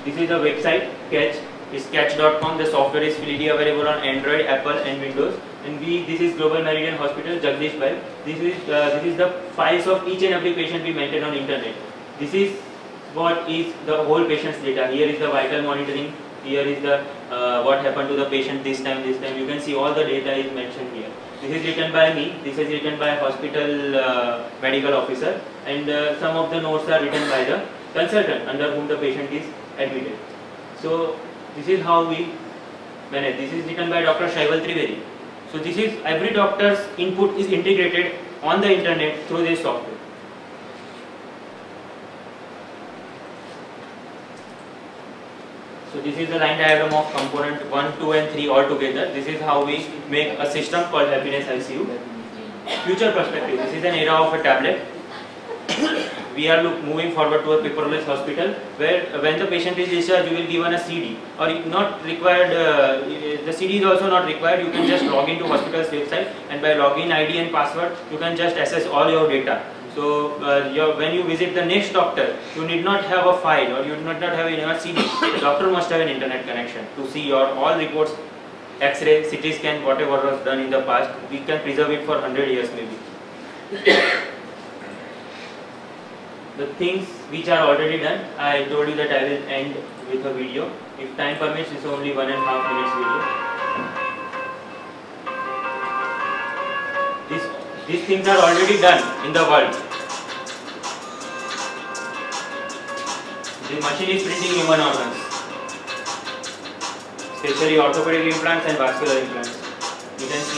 this is the website, Catch. It's catch.com. The software is freely available on Android, Apple, and Windows. And we, this is Global Meridian Hospital, Jagdish Bhai. This is uh, this is the files of each and every patient we maintain on internet. This is what is the whole patient's data. Here is the vital monitoring. Here is the uh, what happened to the patient this time, this time. You can see all the data is mentioned here. This is written by me. This is written by hospital uh, medical officer, and uh, some of the notes are written by the consultant under whom the patient is admitted. So this is how we manage. This is written by Dr. Shaival Trivedi. So this is every doctor's input is integrated on the internet through this software. So this is the line diagram of component 1, 2 and 3 all together. This is how we make a system called Happiness ICU. Future perspective. This is an era of a tablet. we are look, moving forward to a paperless hospital where uh, when the patient is discharged you will given a CD or not required, uh, the CD is also not required. You can just log into hospital's website and by login ID and password you can just access all your data. So uh, when you visit the next doctor, you need not have a file or you need not have a CD. The doctor must have an internet connection to see your all reports, X-ray, CT scan, whatever was done in the past. We can preserve it for 100 years maybe. the things which are already done, I told you that I will end with a video. If time permits, it's only one and a half minutes video. These things are already done in the world. The machine is printing human organs, especially orthopedic implants and vascular implants. You can see.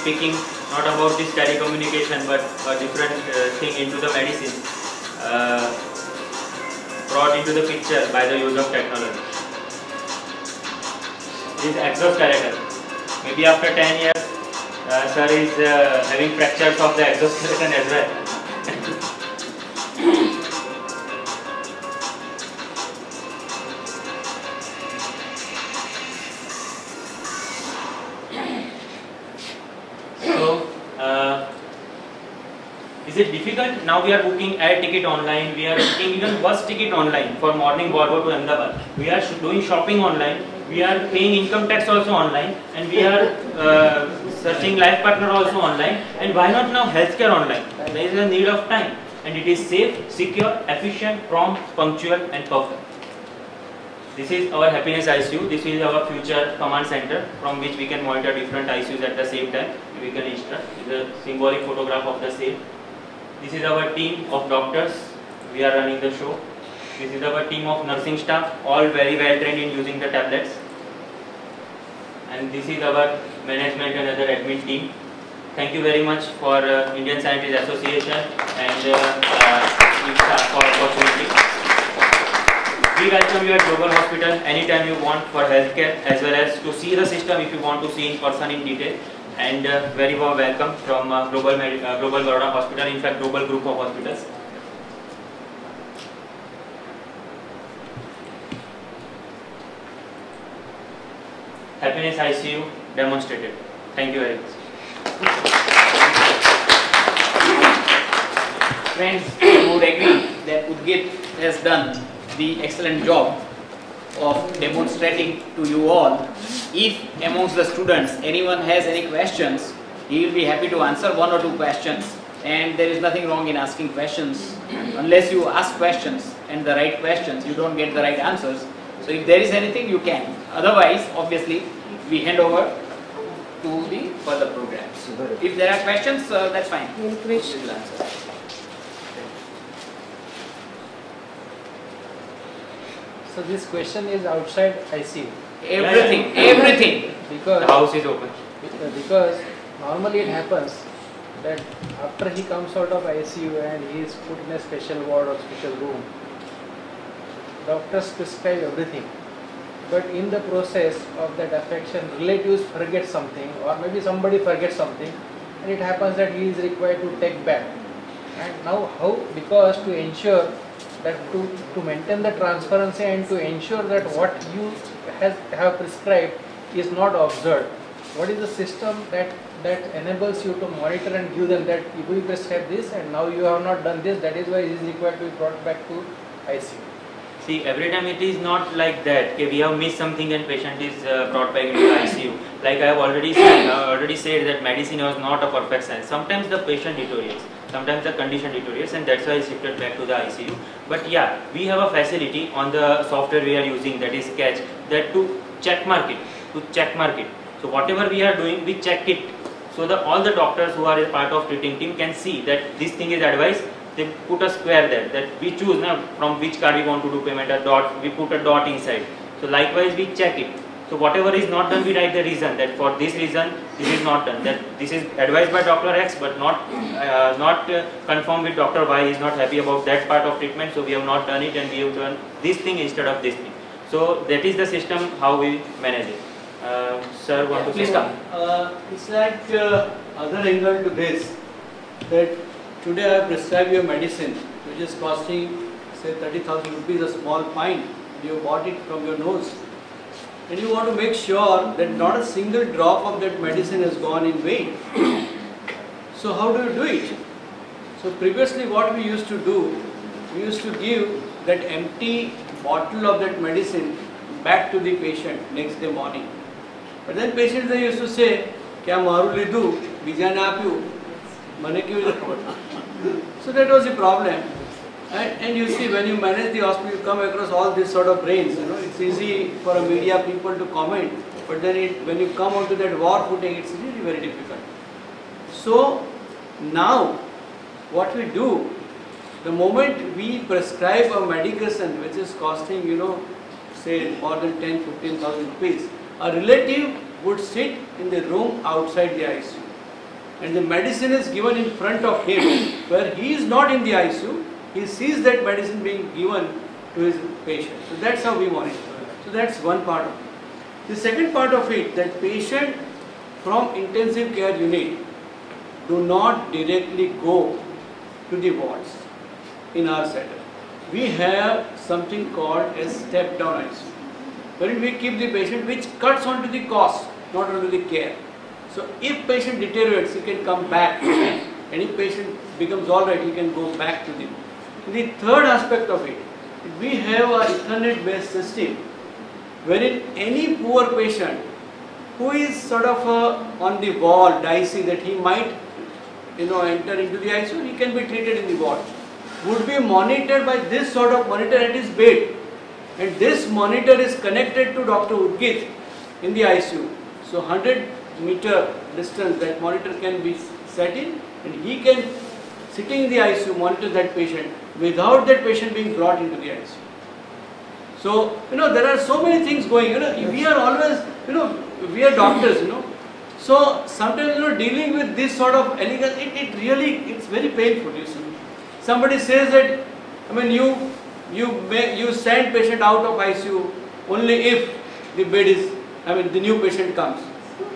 Speaking not about this telecommunication but a different uh, thing into the medicine uh, brought into the picture by the use of technology. This exoskeleton. Maybe after 10 years uh, sir is uh, having fractures of the exoskeleton as well. Now we are booking air ticket online. We are booking even bus ticket online for morning Volvo to Ahmedabad. We are doing shopping online. We are paying income tax also online, and we are uh, searching life partner also online. And why not now healthcare online? There is a need of time, and it is safe, secure, efficient, prompt, punctual, and perfect. This is our happiness ICU. This is our future command center from which we can monitor different ICUs at the same time. We can instruct. A symbolic photograph of the same. This is our team of doctors. We are running the show. This is our team of nursing staff, all very well trained in using the tablets. And this is our management and other admin team. Thank you very much for uh, Indian Scientists Association and uh, uh, for opportunity. we welcome you at Global Hospital anytime you want for healthcare as well as to see the system if you want to see in person in detail. And uh, very warm welcome from uh, Global, Medi- uh, Global Baroda Hospital, in fact Global Group of Hospitals. Happiness ICU demonstrated. Thank you very much. Friends, you would agree that Udgeeth has done the excellent job of demonstrating to you all. If amongst the students anyone has any questions, he will be happy to answer one or two questions. And there is nothing wrong in asking questions. Unless you ask questions and the right questions, you don't get the right answers. So if there is anything, you can. Otherwise, obviously, we hand over to the further programs. If there are questions, uh, that's fine. We will So this question is outside ICU. Everything, everything. Because The house is open. Because normally it happens that after he comes out of ICU and he is put in a special ward or special room, doctors prescribe everything. But in the process of that affection, relatives forget something, or maybe somebody forgets something, and it happens that he is required to take back. And now, how? Because to ensure that to, to maintain the transparency and to ensure that what you has, have prescribed is not observed, what is the system that that enables you to monitor and give them that you prescribe this and now you have not done this, that is why it is required to be brought back to ICU. See, every time it is not like that. Okay, we have missed something and patient is uh, brought back into ICU. Like I have already said, I already said that medicine was not a perfect science. Sometimes the patient deteriorates, sometimes the condition deteriorates, and that's why I shifted back to the ICU. But yeah, we have a facility on the software we are using, that is Catch, that to check mark it, to check mark it. So whatever we are doing, we check it. So that all the doctors who are a part of treating team can see that this thing is advised they put a square there that we choose now from which card we want to do payment a dot we put a dot inside so likewise we check it so whatever is not done we write the reason that for this reason this is not done. That this is advised by doctor x but not uh, not uh, confirmed with doctor y. He is not happy about that part of treatment so we have not done it and we have done this thing instead of this thing. So that is the system how we manage it. Uh, sir want to Please come. Uh, it's like uh, other angle to this that today I prescribe you a medicine which is costing say 30,000 rupees a small pint. You bought it from your nose and you want to make sure that not a single drop of that medicine has gone in vain. so how do you do it? So previously what we used to do, we used to give that empty bottle of that medicine back to the patient next day morning. But then patients they used to say, क्या मारू લીધું બીજાને આપ્યું મને કેવી રીતે ખબર So that was the problem. And, and you see, when you manage the hospital, you come across all these sort of brains. You know, it's easy for a media people to comment, but then it, when you come onto that war footing, it's really very difficult. So now, what we do, the moment we prescribe a medication which is costing, you know, say more than 10, 15,000 rupees, a relative would sit in the room outside the ICU and the medicine is given in front of him where he is not in the ICU, he sees that medicine being given to his patient. So that's how we monitor. So that's one part of it. The second part of it, that patient from intensive care unit do not directly go to the wards in our setup. We have something called a step down ICU, wherein we keep the patient which cuts onto the cost, not onto the care. So if patient deteriorates, he can come back and if patient becomes alright, he can go back to the. The third aspect of it, we have a Ethernet based system wherein any poor patient who is sort of uh, on the wall, dicey that he might you know enter into the ICU, he can be treated in the ward. Would be monitored by this sort of monitor at his bed. And this monitor is connected to Dr. Udgeeth in the ICU. So 100 meter distance that monitor can be set in and he can sitting in the ICU monitor that patient without that patient being brought into the ICU. So, you know, there are so many things going, you know, we are always, you know, we are doctors, you know. So, sometimes, you know, dealing with this sort of elegance, it, it really, it's very painful, you see. Somebody says that, I mean, you you may, you send patient out of ICU only if the bed is, I mean the new patient comes.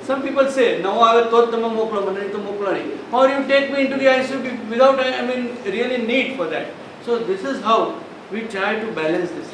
Some people say, now i will Navava Totama Moklama, Moklani. Or you take me into the ICU without, I mean, really need for that. So this is how we try to balance this.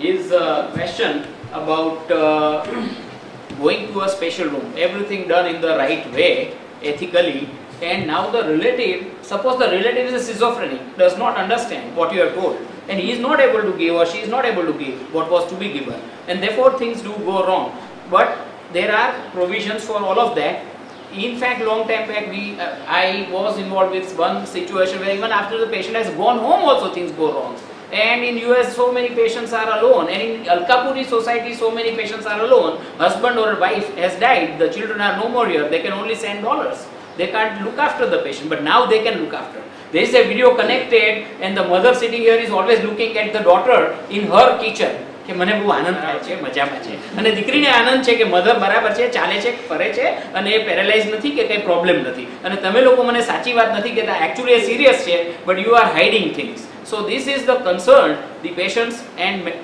Is a question about uh, going to a special room, everything done in the right way, ethically, and now the relative, suppose the relative is a schizophrenic, does not understand what you are told, and he is not able to give or she is not able to give what was to be given, and therefore things do go wrong. But there are provisions for all of that. In fact, long time back, we uh, I was involved with one situation where even after the patient has gone home, also things go wrong. And in US, so many patients are alone. And in Alkapuri society, so many patients are alone. Husband or wife has died. The children are no more here. They can only send dollars. They can't look after the patient. But now they can look after. There is a video connected, and the mother sitting here is always looking at the daughter in her kitchen. કે મને બહુ આનંદ થાય છે મજામાં છે અને દીકરીને આનંદ છે કે મધર બરાબર છે ચાલે છે ફરે છે અને એ પેરેલાઇઝ નથી કે કંઈ પ્રોબ્લેમ નથી અને તમે લોકો મને સાચી વાત નથી કહેતા એકચ્યુઅલી એ સિરિયસ છે but you are hiding things so this is the concern the patients and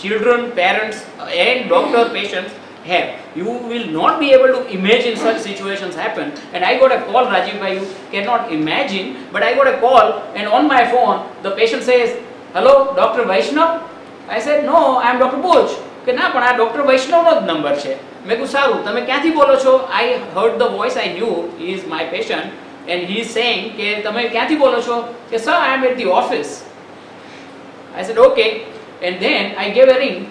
children, parents, and doctor patients have. You will not be able to imagine such situations happen. And I got a call, Rajiv bhai, you cannot imagine, but I got a call, and on my phone, the patient says, Hello, Dr. Vaishnav? I said, No, I am Dr. Boj. કે ના પણ આ doctor વૈષ્ણવનો જ number છે મેં કહ્યું સારું તમે ક્યાંથી બોલો છો I heard the voice I knew he is my patient and he saying કે તમે ક્યાંથી બોલો છો કે sir I am at the office I said, okay. And then I gave a ring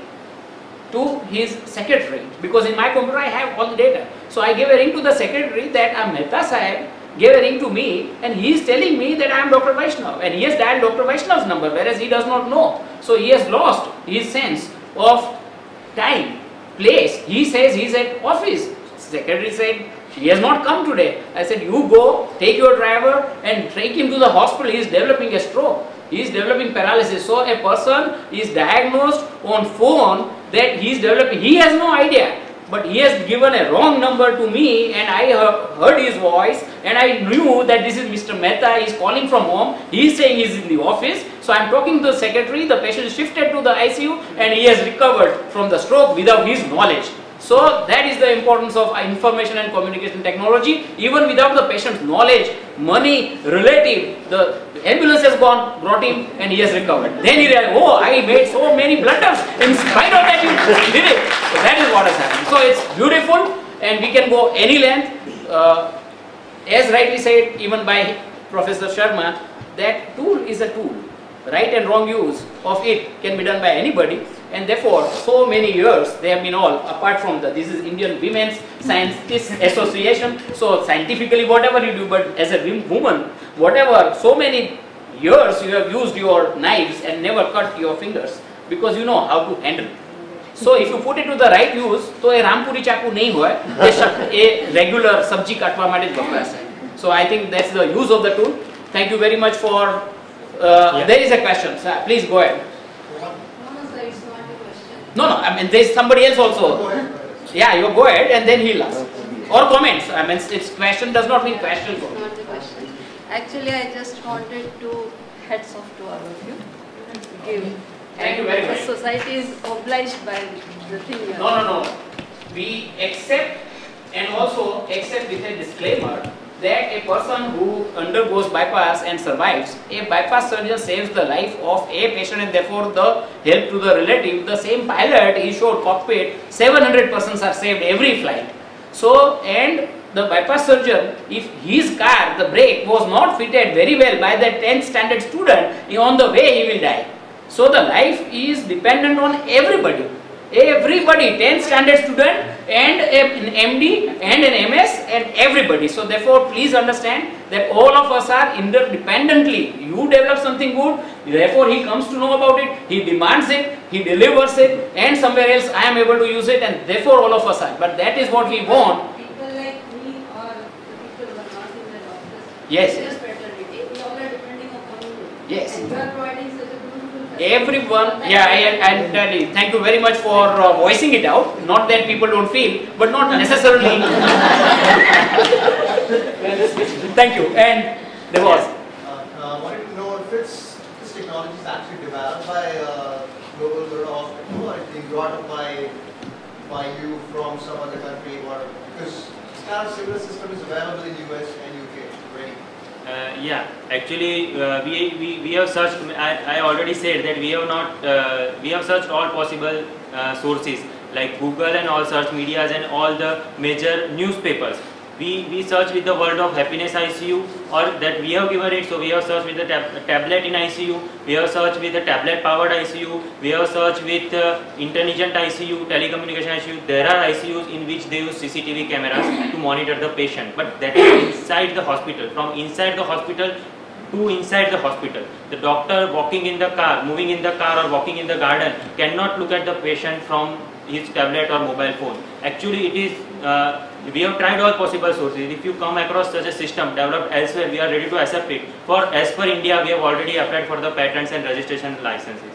to his secretary because in my computer I have all the data. So I gave a ring to the secretary that I'm Mehta Sahib gave a ring to me and he is telling me that I am Dr. Vaishnav and he has dialed Dr. Vaishnav's number whereas he does not know. So he has lost his sense of time, place. He says he is at office. Secretary said he has not come today. I said you go, take your driver and take him to the hospital. He is developing a stroke. He is developing paralysis. So a person is diagnosed on phone that he is developing. He has no idea. But he has given a wrong number to me and I he- heard his voice and I knew that this is Mr. Mehta. He is calling from home. He is saying he is in the office. So I am talking to the secretary. The patient shifted to the ICU and he has recovered from the stroke without his knowledge. So that is the importance of information and communication technology. Even without the patient's knowledge, money, relative, the ambulance has gone, brought him, and he has recovered. Then he realized, oh, I made so many blunders. In spite of that, you did it. So that is what has happened. So it's beautiful, and we can go any length. Uh, as rightly said, even by Professor Sharma, that tool is a tool Right and wrong use of it can be done by anybody and therefore so many years they have been all apart from the this is Indian Women's Scientists Association so scientifically whatever you do but as a wom- woman whatever so many years you have used your knives and never cut your fingers because you know how to handle so if you put it to the right use તો એ રામપુરી ચાકુ નહીં હોય એ શક- એ regular સબ્જી કાટવા માટે જ વપરાશે so I think that's the use of the tool thank you very much for uh, there is a question sir please go ahead no no I mean there is somebody else also yeah you go ahead and then he'll ask or comments I mean it's question does not mean question Not the question. Actually, I just wanted to heads off to all of you. Give. Thank you very much. Society is obliged by the thing. No, no, no. We accept and also accept with a disclaimer that a person who undergoes bypass and survives, a bypass surgeon saves the life of a patient and therefore the help to the relative. The same pilot, he showed cockpit, 700 persons are saved every flight. So, and the bypass surgeon, if his car, the brake was not fitted very well by the 10th standard student, on the way he will die. So the life is dependent on everybody. Everybody, 10 standard student and an MD and an MS and everybody. So therefore, please understand that all of us are interdependently. You develop something good, therefore he comes to know about it, he demands it, he delivers it and somewhere else I am able to use it and therefore all of us are. But that is what we want. People like me or the people who are not in that office. Yes. Just fraternity, we all are depending. Yes. Everyone, yeah, I, and uh, thank you very much for uh, voicing it out. Not that people don't feel, but not necessarily. thank you. And there was. Uh, wanted to know if it's, this technology is actually developed by uh, been brought up by by you from some other country or because this kind of similar system is available in US and yeah, actually, uh, we, we, we have searched, I, I already said that we have not, uh, we have searched all possible uh, sources like Google and all search medias and all the major newspapers. We, we search with the word of happiness ICU or that we have given it, so we have searched with the tab tablet in ICU, we have searched with the tablet powered ICU, we have searched with uh, intelligent ICU, telecommunication ICU. There are ICUs in which they use CCTV cameras to monitor the patient, but that is inside the hospital. From inside the hospital to inside the hospital. The doctor walking in the car, moving in the car or walking in the garden cannot look at the patient from his tablet or mobile phone. Actually, it is, uh, we have tried all possible sources. If you come across such a system developed elsewhere, we are ready to accept it. For as per India, we have already applied for the patents and registration licenses.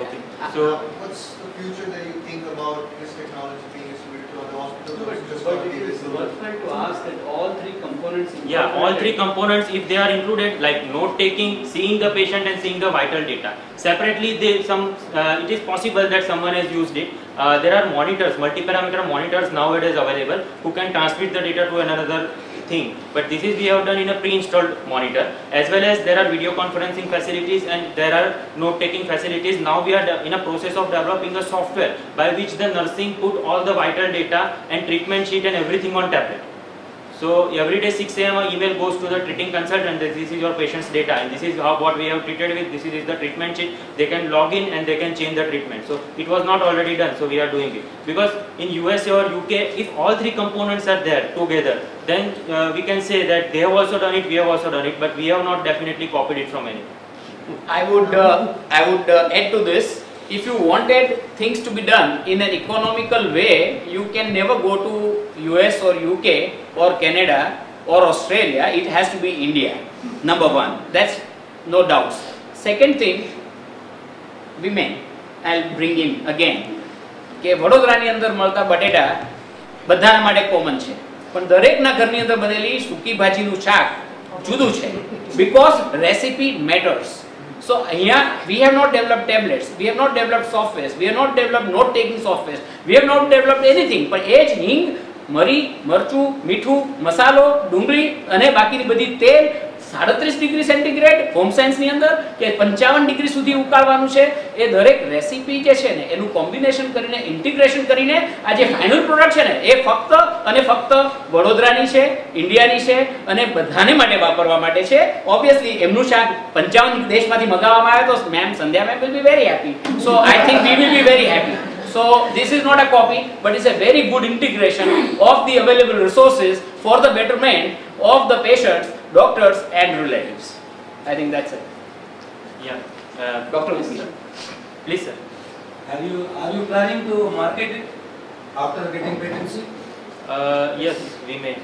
Okay. So, Uh, what's the future that you think about this technology being distributed to other hospitals or But, just but going to it be is this? worthwhile to ask that all three components. Yeah, all three components, if they are included, like note taking, seeing the patient and seeing the vital data. Separately, they, some, uh, it is possible that someone has used it. Uh, there are monitors, multi-parameter monitors nowadays available who can transmit the data to another thing. But this is we have done in a pre-installed monitor as well as there are video conferencing facilities and there are note taking facilities. Now we are in a process of developing a software by which the nursing put all the vital data and treatment sheet and everything on tablet. So every day 6 a.m. email goes to the treating consultant this is your patient's data and this is how what we have treated with, this is the treatment sheet. They can log in and they can change the treatment. So it was not already done, so we are doing it. Because in USA or UK, if all three components are there together, then uh, we can say that they have also done it, we have also done it, but we have not definitely copied it from anyone. I would, uh, I would uh, add to this. If you wanted things to be done in an economical way, you can never go to US or UK or Canada or Australia. It has to be India. Number one, that's no doubts. Second thing, women. I'll bring in again. કે વડોદરાની અંદર મળતા બટેટા બધાના માટે common છે પણ દરેકના ઘરની અંદર બનેલી સૂકી ભાજીનું શાક જુદું છે because recipe matters So here we have not developed tablets, we have not developed softwares, we have not developed note taking softwares, we have not developed anything. but એ જ હિંગ મરી મરચું મીઠું મસાલો ડુંગળી અને બાકીની બધી તેલ સાડત્રીસ ડિગ્રી સેન્ટીગ્રેડ હોમ સાયન્સની અંદર કે પંચાવન ડિગ્રી સુધી ઉકાળવાનું છે, એ દરેક રેસીપી જે છે ને, એનું કોમ્બિનેશન કરીને, ઇન્ટિગ્રેશન કરીને આ જે ફાઇનલ પ્રોડક્ટ છે ને, એ ફક્ત અને ફક્ત વડોદરાની છે, ઇન્ડિયાની છે અને બધાને માટે વાપરવા માટે છે. ઓબ્વિયસલી એમનું શાક પંચાવન દેશમાંથી મંગાવવામાં આવે તો ma'am Sandhya ma'am will be very happy so I think we will be very happy So this is not a copy, but it's a very good integration of the available resources for the betterment of the patients, doctors, and relatives. I think that's it. Yeah. Uh, Dr. Please, sir. Have you, are you planning to market it after getting patency? Uh, yes, we may.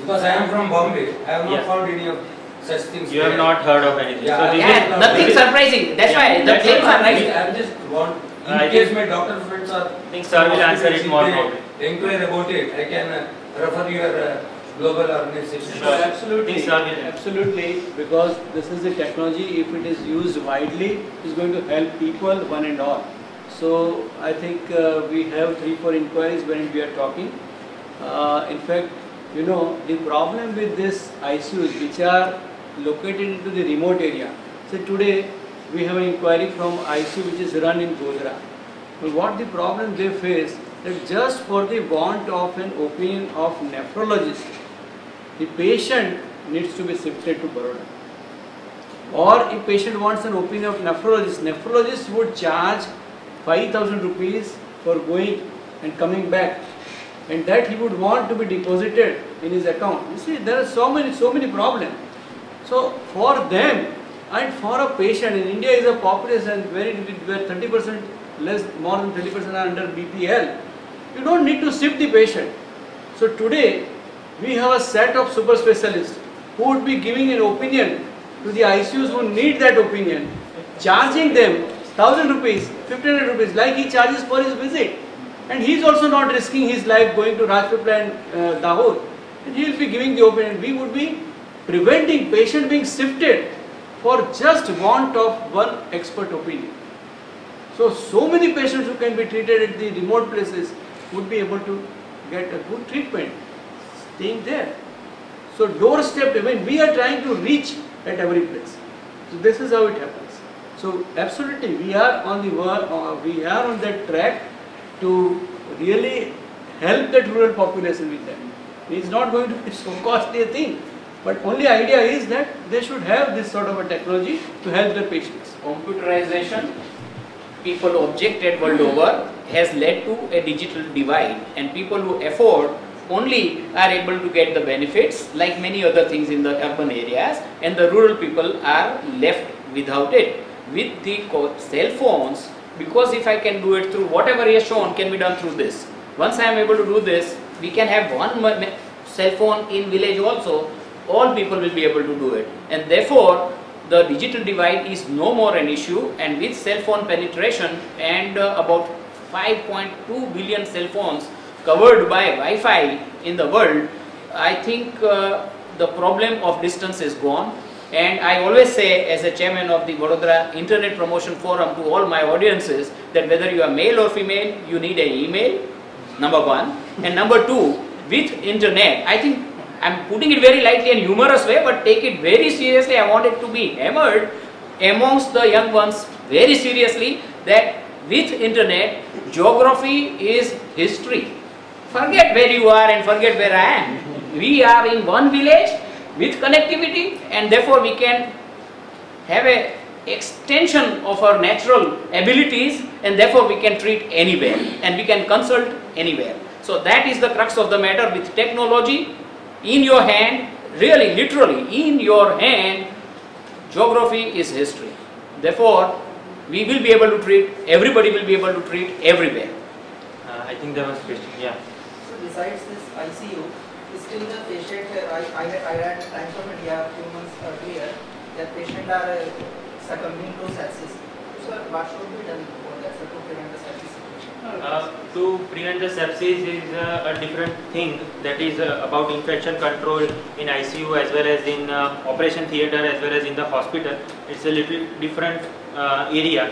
Because I am from Bombay, I have not Yeah. found any of such things. You have not heard of anything. Yeah, So this Yeah, is nothing surprising. That's why the that's things why are right. I just want, in I case my doctor friends are. I think sir will answer it more If they probably. Inquire about it, I can uh, refer your uh, global organization. Sure. Absolutely, sir absolutely, because this is a technology, if it is used widely, it's going to help people, one and all. So I think uh, we have three, four inquiries when we are talking. Uh, in fact, you know, the problem with this ICUs which are located into the remote area. So today we have an inquiry from ICU which is run in Godhra. What the problem they face that just for the want of an opinion of nephrologist, the patient needs to be shifted to Baroda. Or if patient wants an opinion of nephrologist, nephrologist would charge 5000 rupees for going and coming back and that he would want to be deposited in his account. You see there are so many so many problems. So for them and for a patient in India is a population very where 30% less more than 30% are under BPL. You don't need to shift the patient. So today we have a set of super specialists who would be giving an opinion to the ICUs who need that opinion, charging them 1000 rupees, 1500 rupees like he charges for his visit. And he is also not risking his life going to Rajpipla and uh, Dahod. And he will be giving the opinion. We would be preventing patient being shifted for just want of one expert opinion. So, so many patients who can be treated at the remote places would be able to get a good treatment staying there. So, doorstep, I mean, we are trying to reach at every place. So, this is how it happens. So, absolutely, we are on the uh, we are on that track to really help that rural population with that. It's not going to be so costly a thing, but only idea is that they should have this sort of a technology to help their patients. computerization, people objected world over, has led to a digital divide and people who afford only are able to get the benefits like many other things in the urban areas and the rural people are left without it. With the cell phones, because if I can do it through whatever is shown can be done through this. Once I am able to do this, we can have one cell phone in village also, all people will be able to do it. And therefore, the digital divide is no more an issue and with cell phone penetration and uh, about 5.2 billion cell phones covered by Wi-Fi in the world, I think uh, the problem of distance is gone. And I always say as a chairman of the Vadodara Internet Promotion Forum to all my audiences that whether you are male or female, you need an email, number one. And number two, with internet, I think I'm putting it very lightly and humorous way, but take it very seriously. I want it to be hammered amongst the young ones very seriously that with internet, geography is history. Forget where you are and forget where I am. We are in one village with connectivity and therefore we can have a extension of our natural abilities and therefore we can treat anywhere and we can consult anywhere. So that is the crux of the matter with technology in your hand, really literally in your hand, geography is history. Therefore, we will be able to treat, everybody will be able to treat everywhere. Uh, I think there was a question, yeah. So besides this ICU, still the patient, uh, I, I, I had Times of India a few months earlier, that patient are uh, succumbing to sepsis. So what should be done for that, so to prevent the sepsis situation? Uh, to prevent the sepsis is uh, a different thing that is uh, about infection control in ICU as well as in uh, operation theatre as well as in the hospital. It's a little different uh, area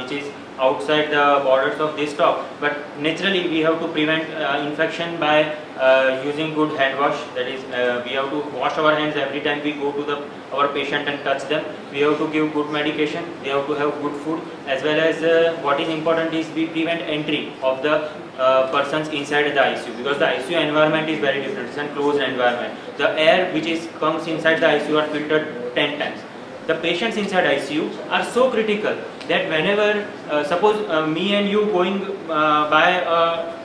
which is outside the borders of this talk but naturally we have to prevent uh, infection by uh, using good hand wash. That is uh, we have to wash our hands every time we go to the our patient and touch them. We have to give good medication. We have to have good food. As well as uh, what is important is we prevent entry of the uh, persons inside the ICU because the ICU environment is very different. It's a closed environment. The air which is comes inside the ICU are filtered 10 times. The patients inside ICU are so critical that whenever, uh, suppose uh, me and you going uh, by a,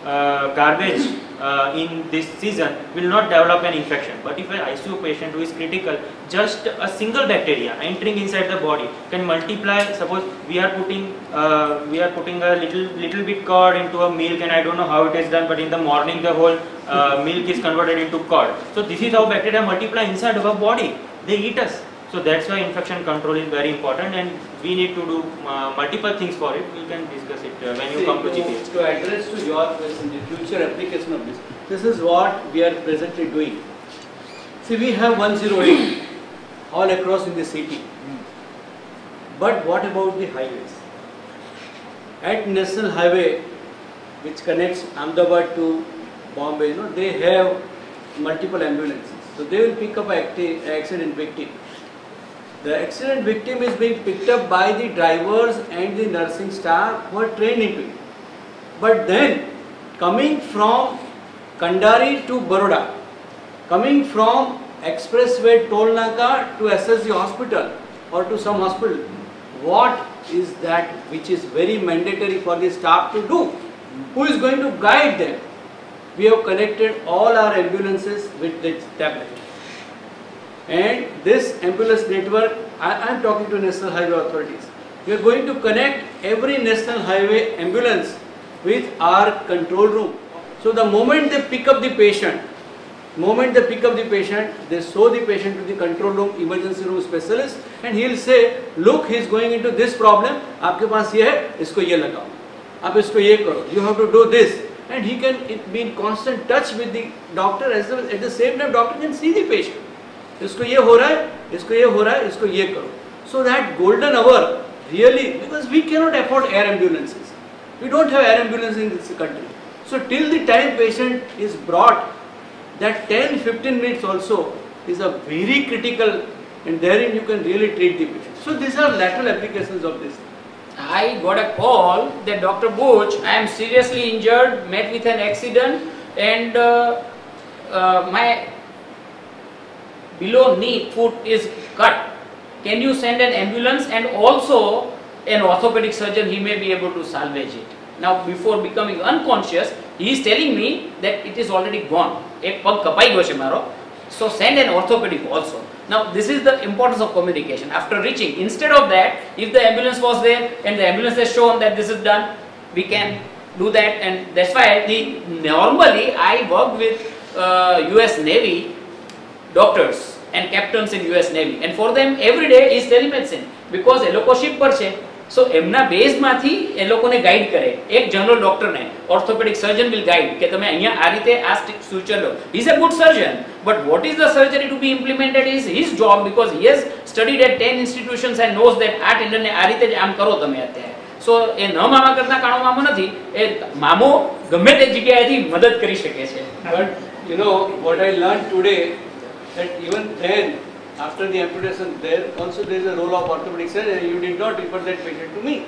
a garbage uh, in this season will not develop an infection. But if an ICU patient who is critical, just a single bacteria entering inside the body can multiply. Suppose we are putting uh, we are putting a little little bit curd into a milk, and I don't know how it is done, but in the morning the whole uh, milk is converted into curd. So this is how bacteria multiply inside our body. They eat us. So that's why infection control is very important and we need to do uh, multiple things for it. We can discuss it uh, when you See, come to to, GPH. to address to your question, the future application of this, this is what we are presently doing. See, we have 108 all across in the city. But what about the highways? At National Highway, which connects Ahmedabad to Bombay, you know, they have multiple ambulances. So they will pick up accident victim. The accident victim is being picked up by the drivers and the nursing staff who are trained into it. But then, coming from Kandari to Baroda, coming from expressway toll naka to SSG hospital or to some hospital, what is that which is very mandatory for the staff to do? Who is going to guide them? We have connected all our ambulances with this tablet. And this ambulance network, I am talking to National Highway authorities. We are going to connect every National Highway ambulance with our control room. So the moment they pick up the patient, moment they pick up the patient, they show the patient to the control room, emergency room specialist and he'll say, look, he's going into this problem, आपके पास ये है, इसको ये लगाओ. आप इसको ये करो, you have to do this. And he can be in constant touch with the doctor as well, at the same time doctor can see the patient. इसको ये हो रहा है इसको ये हो रहा है इसको ये करो। So that golden hour really because we cannot afford air ambulances we don't have air ambulance in this country so till the time patient is brought that ten fifteen minutes also is a very critical and there in you can really treat the patient so this are lateral application of this I got a call that Dr. Booch, I am seriously injured, met with an accident, and uh, uh, my below knee foot is cut. Can you send an ambulance and also an orthopedic surgeon, he may be able to salvage it. Now before becoming unconscious, he is telling me that it is already gone. એક પગ કપાઈ ગયો છે મારો. So send an orthopedic also. Now this is the importance of communication. After reaching, instead of that, if the ambulance was there and the ambulance has shown that this is done, we can do that and that's why the normally I work with uh, US Navy doctors and captains in US Navy. And for them, every day is telemedicine because એ લોકો ship પર છે. સો એમના બેઝમાંથી એ લોકોને guide કરે. એક general ડોક્ટરને orthopaedic surgeon will guide કે તમે અહીંયા આ રીતે આ structure law. Is a good surgeon but what is the surgery to be implemented is his job because he has studied at 10 institutions and knows that આ ટેન્ડરને આ રીતે જ આમ કરો તમે અત્યારે. સો એ ન મામા કરતા કાણો મામો નથી, એ મામો ગમે તે જગ્યાએથી મદદ કરી શકે છે. But you know what I learn today that even then after the amputation there also there is a role of orthopedic surgeon you did not refer that patient to me.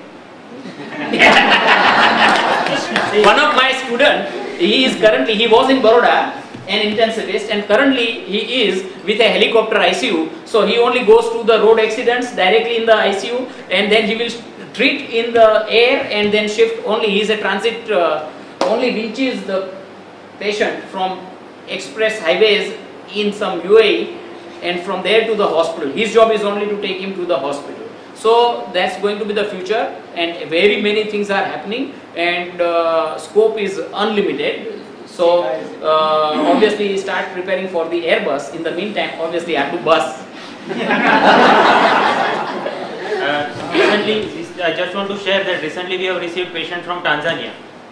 one of my students, he is currently he was in baroda an intensivist and currently he is with a helicopter icu so he only goes to the road accidents directly in the icu and then he will treat in the air and then shift only. He is a transit uh, only reaches the patient from express highways in some UAE and from there to the hospital. His job is only to take him to the hospital. So that's going to be the future and very many things are happening and uh, scope is unlimited. So uh, obviously start preparing for the Airbus. In the meantime, obviously I have to bus. Uh, recently, I just want to share that recently we have received patient from Tanzania.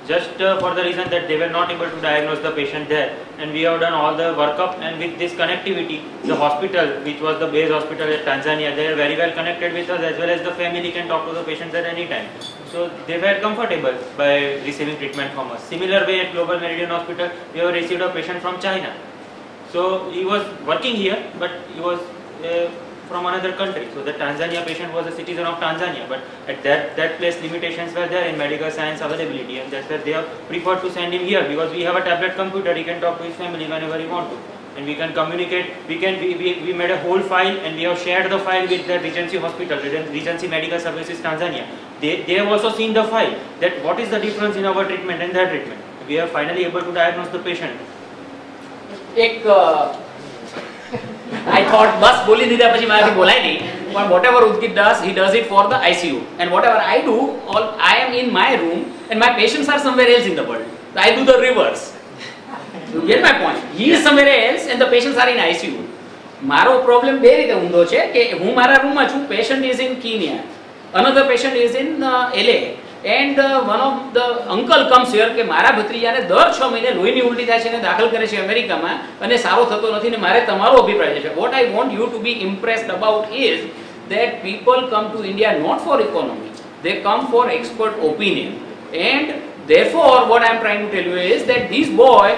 Just uh, for the reason that they were not able to diagnose the patient there, and we have done all the workup. And with this connectivity, the hospital, which was the base hospital at Tanzania, they are very well connected with us, as well as the family can talk to the patients at any time. So they were comfortable by receiving treatment from us. Similar way at Global Meridian Hospital, we have received a patient from China. So he was working here, but he was uh, from another country. So the Tanzania patient was a citizen of Tanzania, but at that, that place limitations were there in medical science availability and that's why they have preferred to send him here because we have a tablet computer, he can talk to his family whenever he want to. And we can communicate, we can, we, we, we made a whole file and we have shared the file with the Regency Hospital, Regency Medical Services Tanzania. They, they have also seen the file, that what is the difference in our treatment and their treatment. We are finally able to diagnose the patient. એક I thought બસ બોલી દીધા પછી મારાથી બોલાય નહીં. પણ whatever Udgit does he does it for the ICU and whatever I do all I am in my room and my patients are somewhere else in the world I do the reverse you get my point he is somewhere else and the patients are in ICU મારો problem બે રીતે ઊંધો છે કે હું મારા રૂમમાં છું patient is in Kenya another patient is in LA LA one of the uncle comes year કે મારા ભત્રીજાને દર છ મહિને લોહીની ઉલટી થાય છે અને દાખલ કરે છે અમેરિકામાં અને સારો થતો નથી ને મારે તમારો અભિપ્રાય છે. What I want you to be impressed about is that people come to India not for economy they come for expert opinion. And therefore, what I am trying to tell you is that this boy,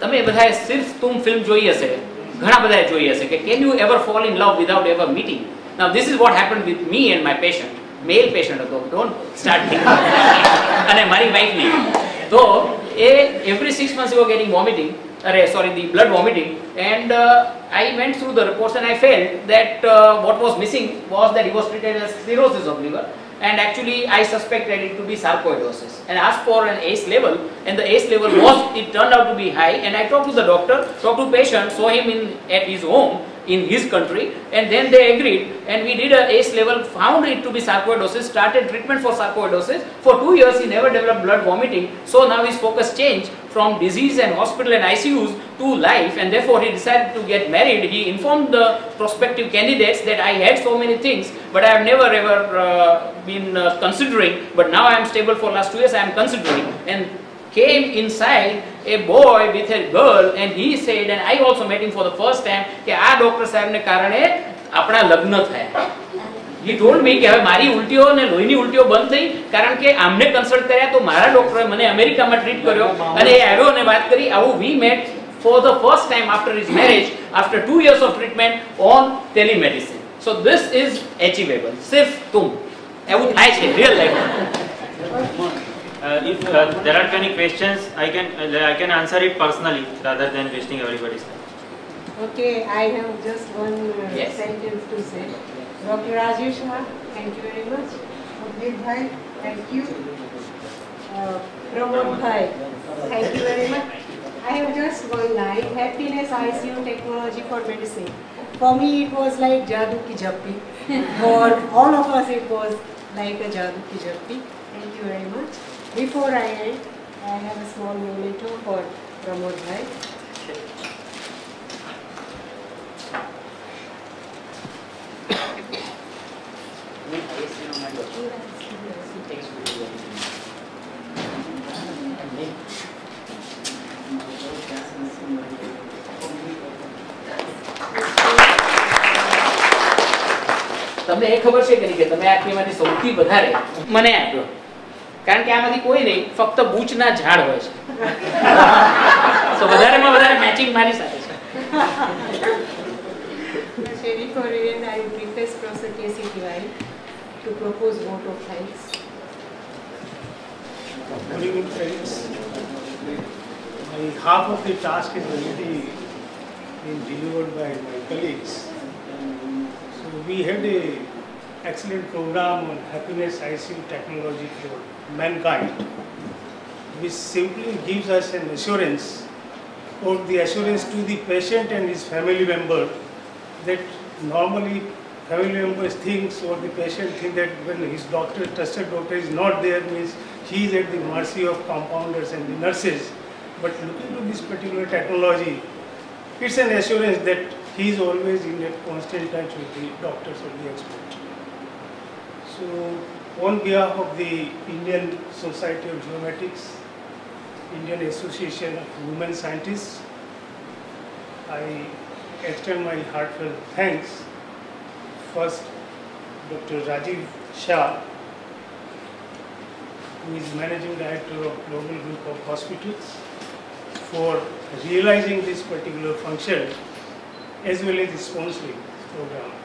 તમે બધાએ સિર્ફ તુમ film જોઈ હશે. ઘણા બધાએ જોઈ હશે કે can you ever fall in love without ever meeting now this is what happen with me and my patient mail patient હતો ડોન્ટ સ્ટાર્ટ અને મારી વાઈફની તો એ every six months you getting vomiting અરે sorry the blood vomiting and I went through the reports and I felt that uh, what was missing was that he was treated as cirrhosis of liver and actually I suspected it to be sarcoidosis and asked for an ACE level and the ACE level was it turned out to be high and I talked to the doctor, talked to patient, saw him in at his home in his country and then they agreed and we did a ACE level, found it to be sarcoidosis, started treatment for sarcoidosis. For two years he never developed blood vomiting so now his focus changed from disease and hospital and ICUs to life and therefore he decided to get married. He informed the prospective candidates that I had so many things but I have never ever uh, been uh, considering but now I am stable for last two years I am considering and came inside a boy with a girl and he said, and I also met him for the first time, કે આ doctor સાહેબને કારણે આપણા લગ્ન થયા. હી told મી કે હવે મારી ઉલટીઓ અને લોહીની ઉલટીઓ બંધ થઈ, કારણ કે આમને કન્સલ્ટ કર્યા તો મારા ડોક્ટરે મને અમેરિકામાં ટ્રીટ કર્યો. અને એ આવ્યો અને વાત કરી, આવું we met for the first time after his marriage after two years of treatment on telemedicine so this is achievable સિર્ફ તુમ એવું થાય છે રિયલ લાઈફમાં if uh, there are any questions, I can uh, I can answer it personally rather than wasting everybody's time. Okay, I have just one uh, Yes. sentence to say. Dr. Rajesh Shah, thank you very much. Udvik Bhai, thank you. Uh, Pramod Bhai, thank you very much. I have just one line, happiness ICU technology for medicine. For me it was like Jadoo ki Jappi. For all of us it was like a Jadoo ki Jappi. Thank you very much. Before I end, I have a small memento for Pramod Bhai. તમને એ ખબર છે કે તમે આટલીમાંથી સૌથી વધારે મને આપ્યો કારણ કે આમાંથી કોઈ નહીં ફક્ત બૂચના ઝાડ હોય છે સો વધારેમાં વધારે મેચિંગ મારી સાથે છે Sherry for event, I would request Professor K.C. Tiwari to propose vote of thanks. Good evening, friends. My half of the task is already been delivered by my colleagues. So we had a excellent program on happiness ICU technology for Mankind, which simply gives us an assurance or the assurance to the patient and his family member that normally family members thinks or the patient think that when his doctor, trusted doctor is not there means he is at the mercy of compounders and the nurses. But looking to this particular technology, it's an assurance that he is always in a constant touch with the doctors or the experts. So on behalf of the Indian Society of Geomatics, Indian Association of Women Scientists, I extend my heartfelt thanks first Dr. Rajiv Shah, who is Managing Director of Global Group of Hospitals, for realizing this particular function as well as sponsoring this program.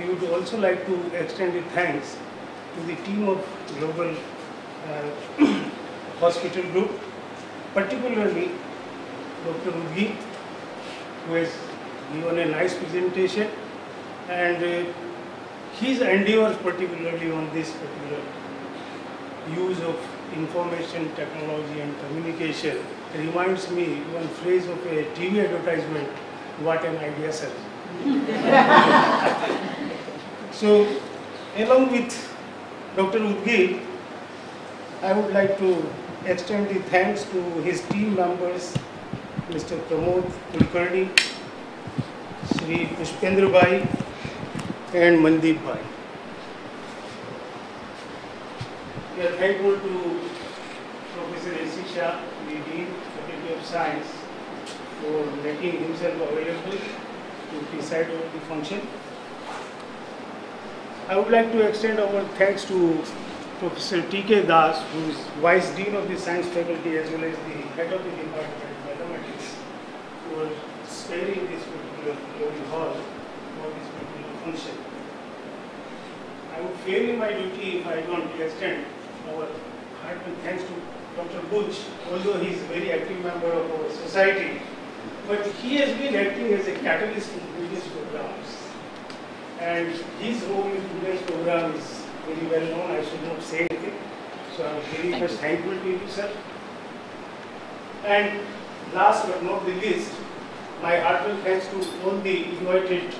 We would also like to extend the thanks to the team of Global uh, Hospital Group, particularly Dr. Udgi, who has given a nice presentation and uh, his endeavors particularly on this particular use of information technology and communication reminds me one phrase of a TV advertisement, what an idea sir. so along with Dr. Udgi, I would like to extend the thanks to his team members, Mr. Pramod Kulkarni, Sri Pushpendra Bhai and Mandeep Bhai. We are thankful to Professor A.C. The Dean, Faculty of Science, for making himself available to preside over the function. I would like to extend our thanks to Professor T.K. Das, who is Vice Dean of the Science Faculty as well as the Head of the Department of Mathematics, for sparing this particular glory hall for this particular function. I would fail in my duty if I don't extend our heartfelt thanks to Dr. Buch, although he is a very active member of our society, but he has been acting as a catalyst in various programs. And his role in today's program is very well known, I should not say anything. So I am very much thankful to you, sir. And last but not the least, my heartfelt thanks to all the invited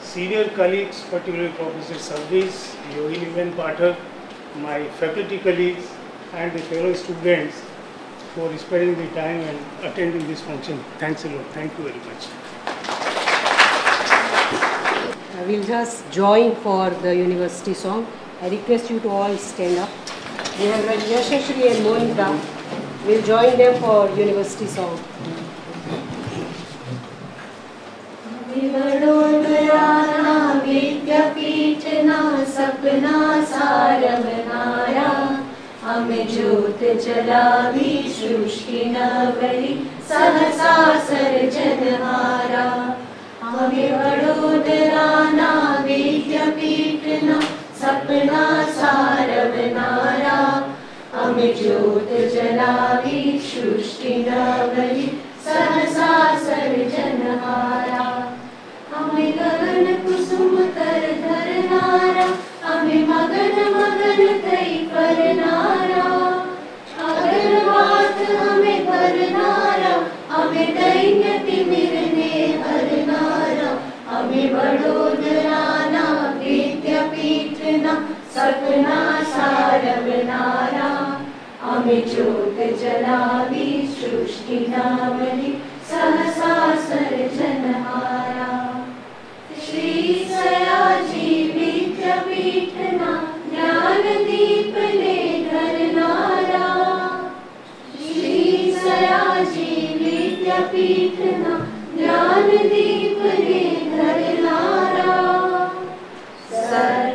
senior colleagues, particularly Professor Sarvis, Yogini Ben Pathak, my faculty colleagues, and the fellow students for sparing the time and attending this function. Thanks a lot. Thank you very much we'll just join for the university song. I request you to all stand up. We have Yashashri and Monika. We'll join them for university song. विद्यापीठना सपना सार बनाया हम ज्योत जलावी सृष्टि नवरी सहसा सर्जनहारा वडोदराना विद्यपीठना सपना सारवनारा अमि ज्योत जलावी, सृष्टि नवरी सहसा सर्जनहारा हमें गगन कुसुम कर धरनारा हमें मगन मगन तई परनारा अगर बात हमें करनारा हमें दैन्य तिमिर हमें बड़ोदरा ना प्रीत्य पीतना सपना सारव नारा। हमें ज्योत जलावी सृष्टि नावली, सहसा सर्जनहारा श्री सया जी पीत्य पीठना ज्ञान दीप ले घर नारा। श्री सया जी पीठना ज्ञान दीप Son,